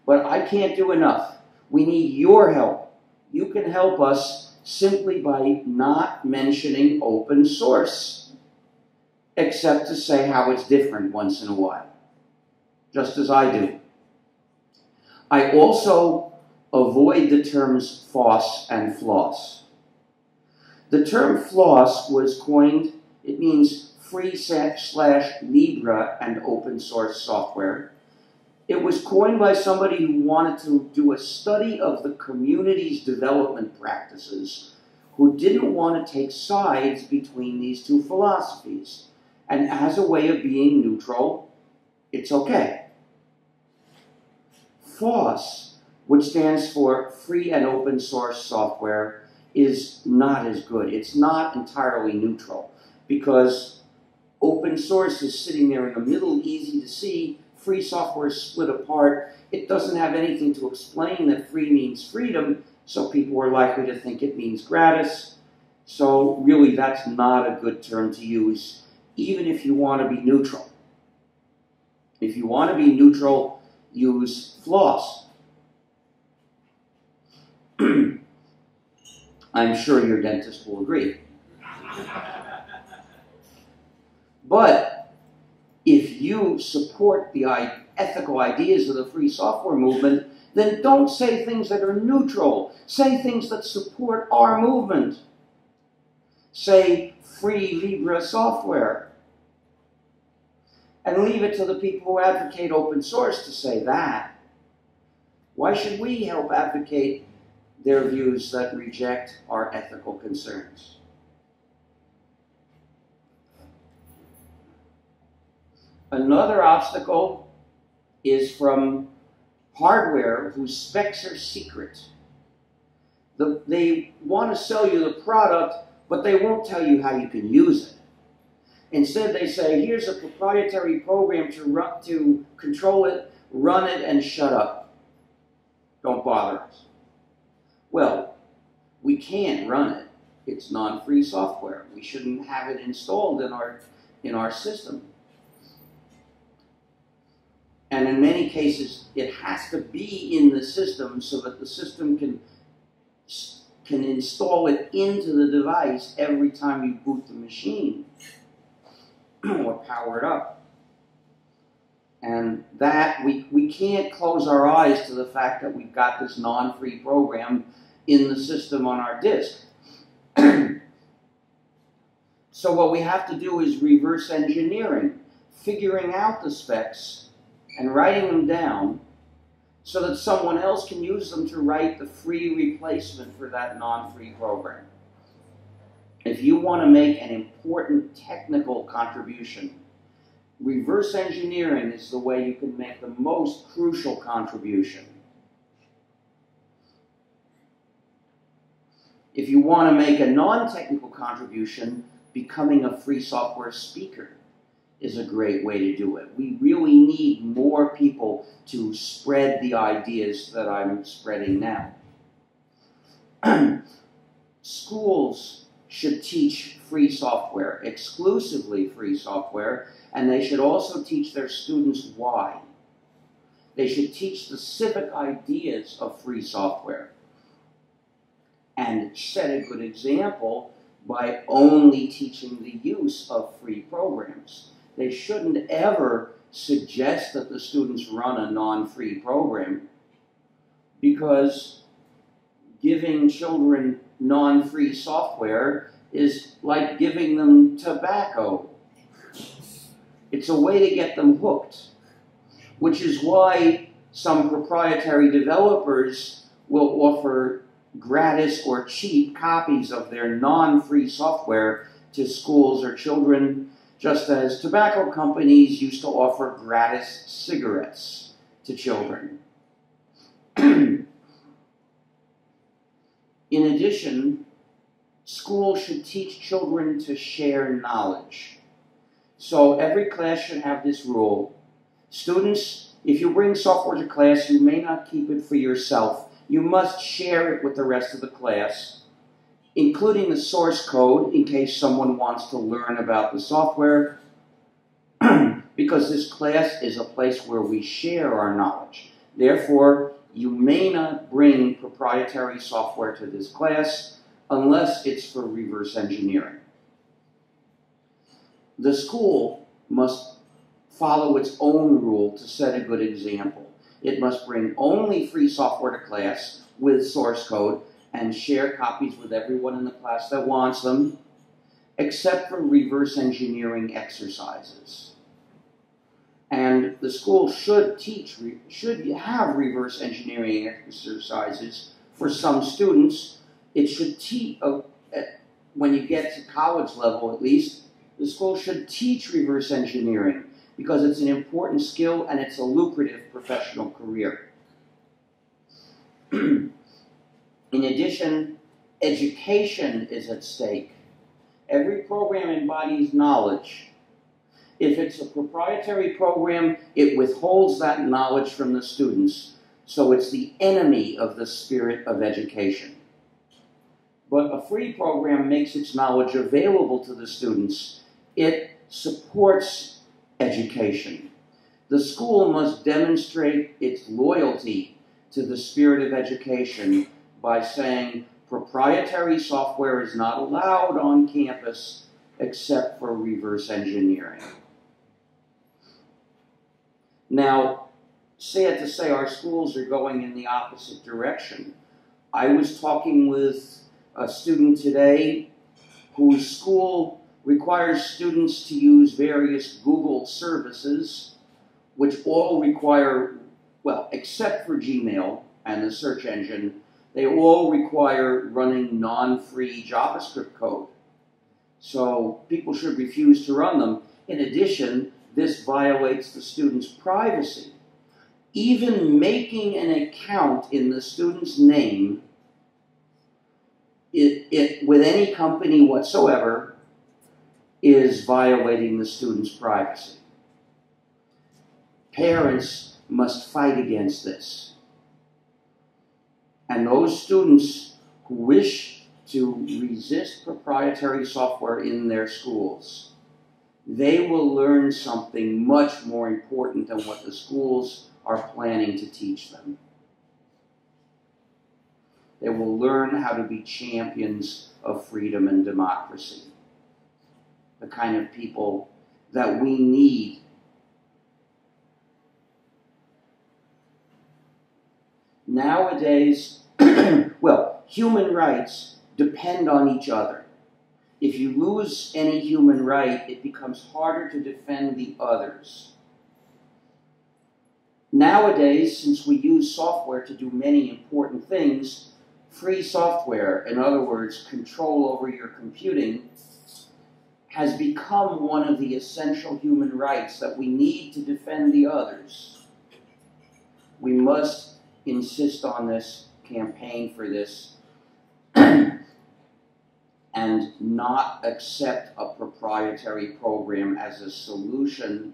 but I can't do enough. We need your help. You can help us simply by not mentioning open source, except to say how it's different once in a while, just as I do. I also avoid the terms FOSS and floss. The term floss was coined, it means free slash Libre and open source software. It was coined by somebody who wanted to do a study of the community's development practices, who didn't want to take sides between these two philosophies. And as a way of being neutral, it's okay. FOSS, which stands for Free and Open Source Software, is not as good. It's not entirely neutral because open source is sitting there in the middle, easy to see, free software is split apart. It doesn't have anything to explain that free means freedom, so people are likely to think it means gratis. So really, that's not a good term to use, even if you want to be neutral. If you want to be neutral, use floss. Sure your dentist will agree. But if you support the ethical ideas of the free software movement, then don't say things that are neutral. Say things that support our movement. Say free Libre software. And leave it to the people who advocate open source to say that. Why should we help advocate their views that reject our ethical concerns? Another obstacle is from hardware whose specs are secret. The, they want to sell you the product, but they won't tell you how you can use it. Instead, they say, here's a proprietary program to, run, to control it, run it, and shut up. Don't bother us. Well, we can't run it. It's non-free software. We shouldn't have it installed in our, in our system. And in many cases, it has to be in the system so that the system can, can install it into the device every time you boot the machine or power it up. And that, we, we can't close our eyes to the fact that we've got this non-free program in the system on our disk. (clears throat) so what we have to do is reverse engineering, figuring out the specs and writing them down so that someone else can use them to write the free replacement for that non-free program. If you want to make an important technical contribution, reverse engineering is the way you can make the most crucial contribution. If you want to make a non-technical contribution, becoming a free software speaker is a great way to do it. We really need more people to spread the ideas that I'm spreading now. (clears throat) Schools should teach free software, exclusively free software, and they should also teach their students why. They should teach the civic ideas of free software and set a good example by only teaching the use of free programs. They shouldn't ever suggest that the students run a non-free program because giving children non-free software is like giving them tobacco. It's a way to get them hooked, which is why some proprietary developers will offer gratis or cheap copies of their non-free software to schools or children just as tobacco companies used to offer gratis cigarettes to children. (clears throat) In addition, schools should teach children to share knowledge. So every class should have this rule. Students, if you bring software to class, you may not keep it for yourself. you must share it with the rest of the class, including the source code in case someone wants to learn about the software, (clears throat) because this class is a place where we share our knowledge. Therefore, you may not bring proprietary software to this class unless it's for reverse engineering. The school must follow its own rule to set a good example. It must bring only free software to class with source code and share copies with everyone in the class that wants them, except for reverse engineering exercises. And the school should teach, should have reverse engineering exercises for some students. It should teach, uh, when you get to college level at least, the school should teach reverse engineering because it's an important skill and it's a lucrative professional career. (clears throat) In addition, education is at stake. Every program embodies knowledge. If it's a proprietary program, it withholds that knowledge from the students, so it's the enemy of the spirit of education. But a free program makes its knowledge available to the students. It supports education. The school must demonstrate its loyalty to the spirit of education by saying proprietary software is not allowed on campus except for reverse engineering. Now, sad to say, our schools are going in the opposite direction. I was talking with a student today whose school requires students to use various Google services, which all require, well, except for Gmail and the search engine, they all require running non-free JavaScript code. So people should refuse to run them. In addition, this violates the student's privacy. Even making an account in the student's name it, it, with any company whatsoever is violating the student's privacy. Parents must fight against this. And those students who wish to resist proprietary software in their schools, they will learn something much more important than what the schools are planning to teach them. They will learn how to be champions of freedom and democracy the kind of people that we need. Nowadays, (clears throat) well, human rights depend on each other. If you lose any human right, it becomes harder to defend the others. Nowadays, since we use software to do many important things, free software, in other words, control over your computing, has become one of the essential human rights that we need to defend the others. We must insist on this, campaign for this, (clears throat) and not accept a proprietary program as a solution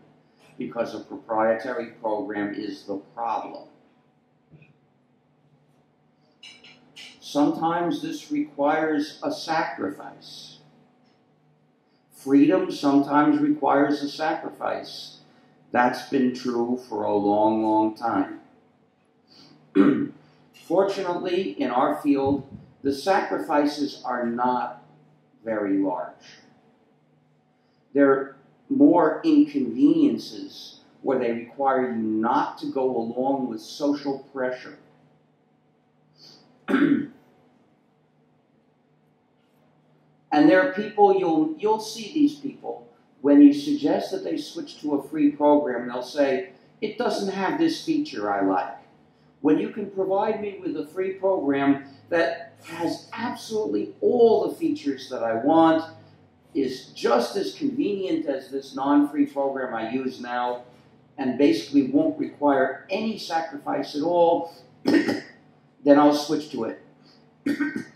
because a proprietary program is the problem. Sometimes this requires a sacrifice. Freedom sometimes requires a sacrifice. That's been true for a long, long time. (clears throat) Fortunately, in our field, the sacrifices are not very large. They're more inconveniences where they require you not to go along with social pressure. (clears throat) And there are people you'll you'll see these people when you suggest that they switch to a free program, they'll say, it doesn't have this feature I like. When you can provide me with a free program that has absolutely all the features that I want, is just as convenient as this non-free program I use now, and basically won't require any sacrifice at all, (coughs) then I'll switch to it. (coughs)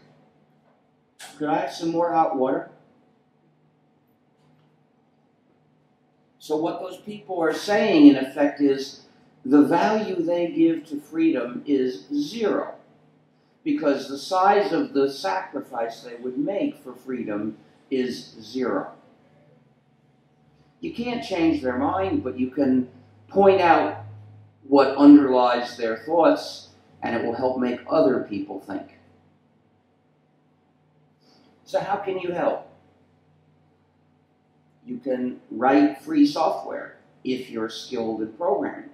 Could I have some more hot water? So, what those people are saying, in effect, is the value they give to freedom is zero. because the size of the sacrifice they would make for freedom is zero. You can't change their mind, but you can point out what underlies their thoughts, and it will help make other people think. So, how can you help? You can write free software if you're skilled in programming.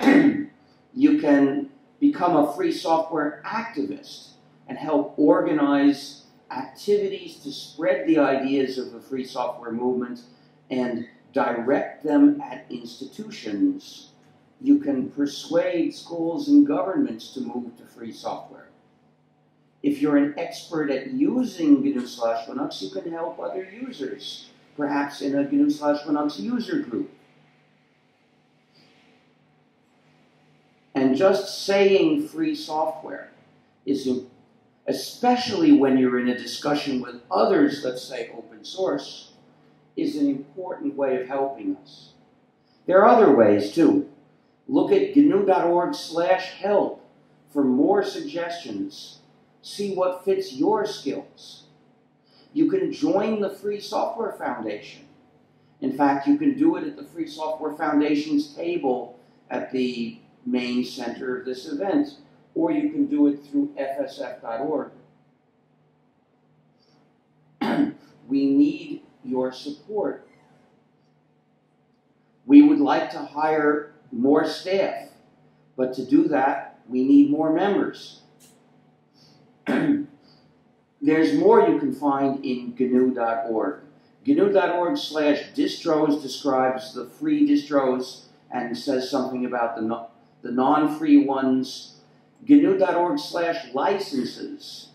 (clears throat) you can become a free software activist and help organize activities to spread the ideas of the free software movement and direct them at institutions. You can persuade schools and governments to move to free software. If you're an expert at using GNU slash Linux, you can help other users, perhaps in a GNU slash Linux user group. And just saying free software is, especially when you're in a discussion with others, let's say open source, is an important way of helping us. There are other ways too. Look at gnu.org slash help for more suggestions. See what fits your skills. You can join the Free Software Foundation. In fact, you can do it at the Free Software Foundation's table at the main center of this event, or you can do it through fsf.org. (clears throat) we need your support. We would like to hire more staff, but to do that, we need more members. (clears throat) There's more you can find in GNU.org. GNU.org slash distros describes the free distros and says something about the the non-free ones. GNU.org slash licenses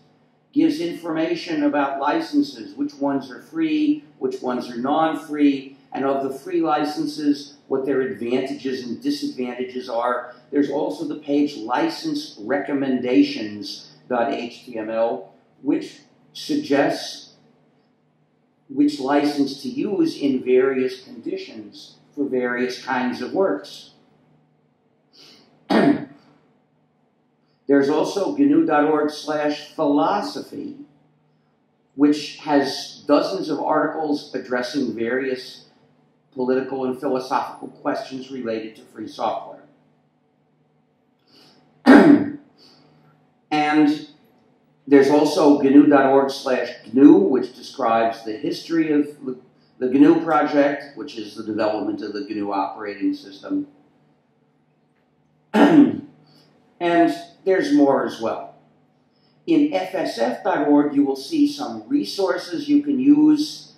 gives information about licenses, which ones are free, which ones are non-free, and of the free licenses, what their advantages and disadvantages are. There's also the page license recommendations.html, which suggests which license to use in various conditions for various kinds of works. (clears throat) There's also GNU.org slash philosophy, which has dozens of articles addressing various political and philosophical questions related to free software. And there's also GNU.org slash GNU, which describes the history of the GNU project, which is the development of the GNU operating system. (clears throat) and there's more as well. In fsf.org, you will see some resources you can use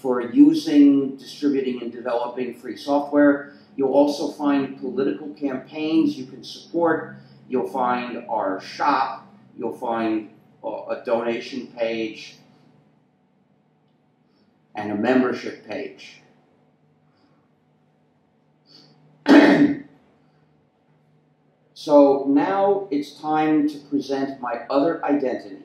for using, distributing, and developing free software. You'll also find political campaigns you can support. You'll find our shop. You'll find a donation page and a membership page. (clears throat) So now it's time to present my other identity.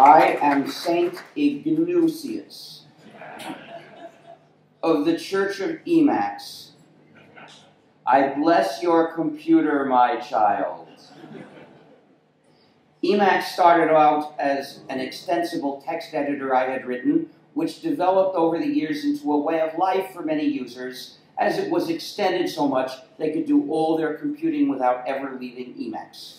I am Saint IGNUcius of the Church of Emacs I bless your computer, my child. Emacs started out as an extensible text editor I had written, which developed over the years into a way of life for many users, as it was extended so much they could do all their computing without ever leaving Emacs.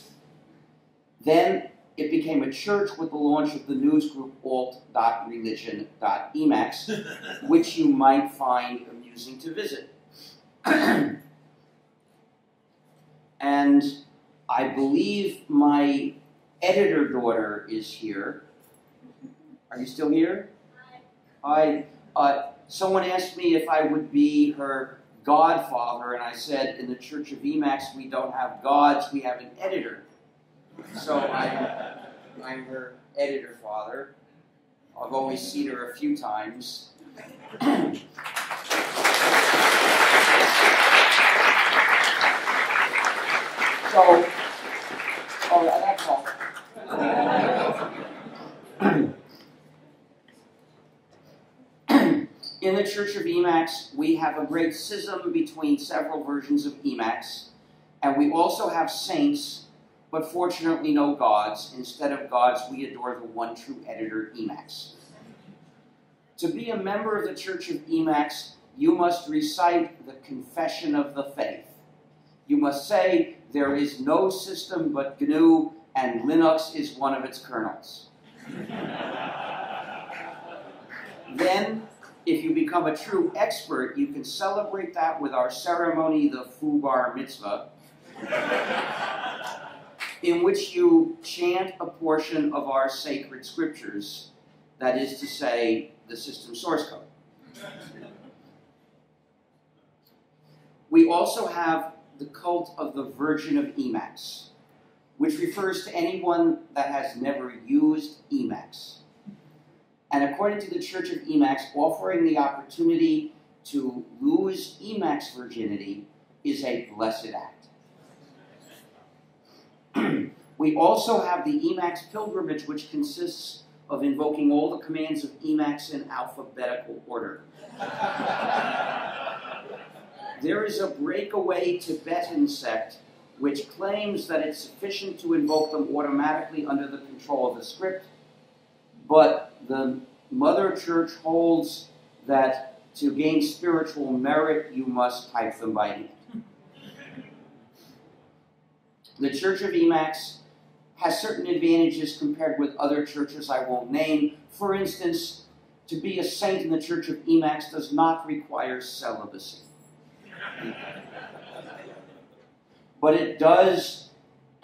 Then it became a church with the launch of the newsgroup alt.religion.emacs, (laughs) which you might find amusing to visit. (clears throat) And I believe my editor daughter is here. Are you still here? Hi. Uh, someone asked me if I would be her godfather, and I said, in the Church of Emacs, we don't have gods, we have an editor. So I'm, I'm her editor father. I've only seen her a few times. So, oh, that's all. In the Church of Emacs, we have a great schism between several versions of Emacs, and we also have saints, but fortunately no gods. Instead of gods, we adore the one true editor, Emacs. To be a member of the Church of Emacs, you must recite the Confession of the Faith. You must say, there is no system but GNU, and Linux is one of its kernels. (laughs) then, if you become a true expert, you can celebrate that with our ceremony, the Fubar Mitzvah, (laughs) in which you chant a portion of our sacred scriptures, that is to say, the system source code. We also have the cult of the Virgin of Emacs, which refers to anyone that has never used Emacs. And according to the Church of Emacs, offering the opportunity to lose Emacs virginity is a blessed act. (clears throat) we also have the Emacs pilgrimage, which consists of invoking all the commands of Emacs in alphabetical order. (laughs) there is a breakaway Tibetan sect which claims that it's sufficient to invoke them automatically under the control of the script, but the Mother Church holds that to gain spiritual merit, you must type them by hand. The Church of Emacs has certain advantages compared with other churches I won't name. For instance, to be a saint in the Church of Emacs does not require celibacy. But it does (clears throat)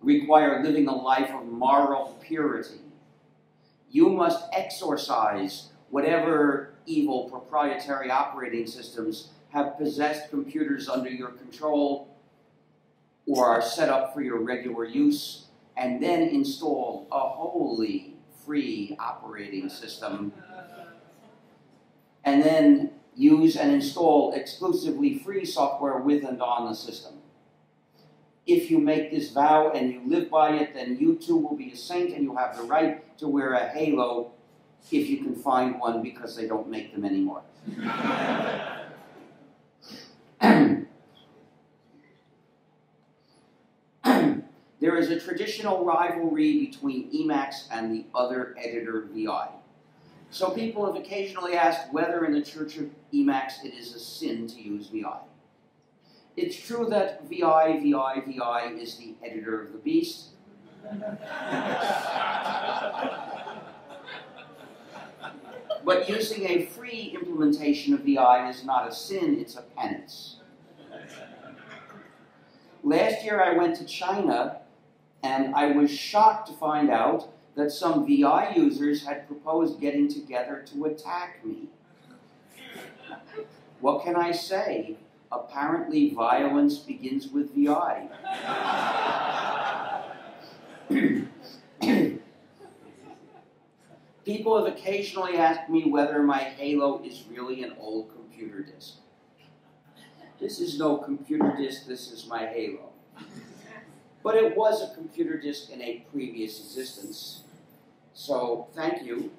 require living a life of moral purity. You must exorcise whatever evil proprietary operating systems have possessed computers under your control or are set up for your regular use, and then install a wholly free operating system, and then use and install exclusively free software with and on the system. If you make this vow and you live by it, then you too will be a saint and you have the right to wear a halo if you can find one because they don't make them anymore. (clears throat) (clears throat) there is a traditional rivalry between Emacs and the other editor VI. So people have occasionally asked whether in the Church of Emacs it is a sin to use VI. It's true that VI, VI, VI is the editor of the beast. (laughs) but using a free implementation of VI is not a sin, it's a penance. Last year I went to China and I was shocked to find out that some VI users had proposed getting together to attack me. What can I say? Apparently, violence begins with VI. (clears throat) People have occasionally asked me whether my Halo is really an old computer disk. This is no computer disk, this is my Halo. But it was a computer disk in a previous existence. So thank you.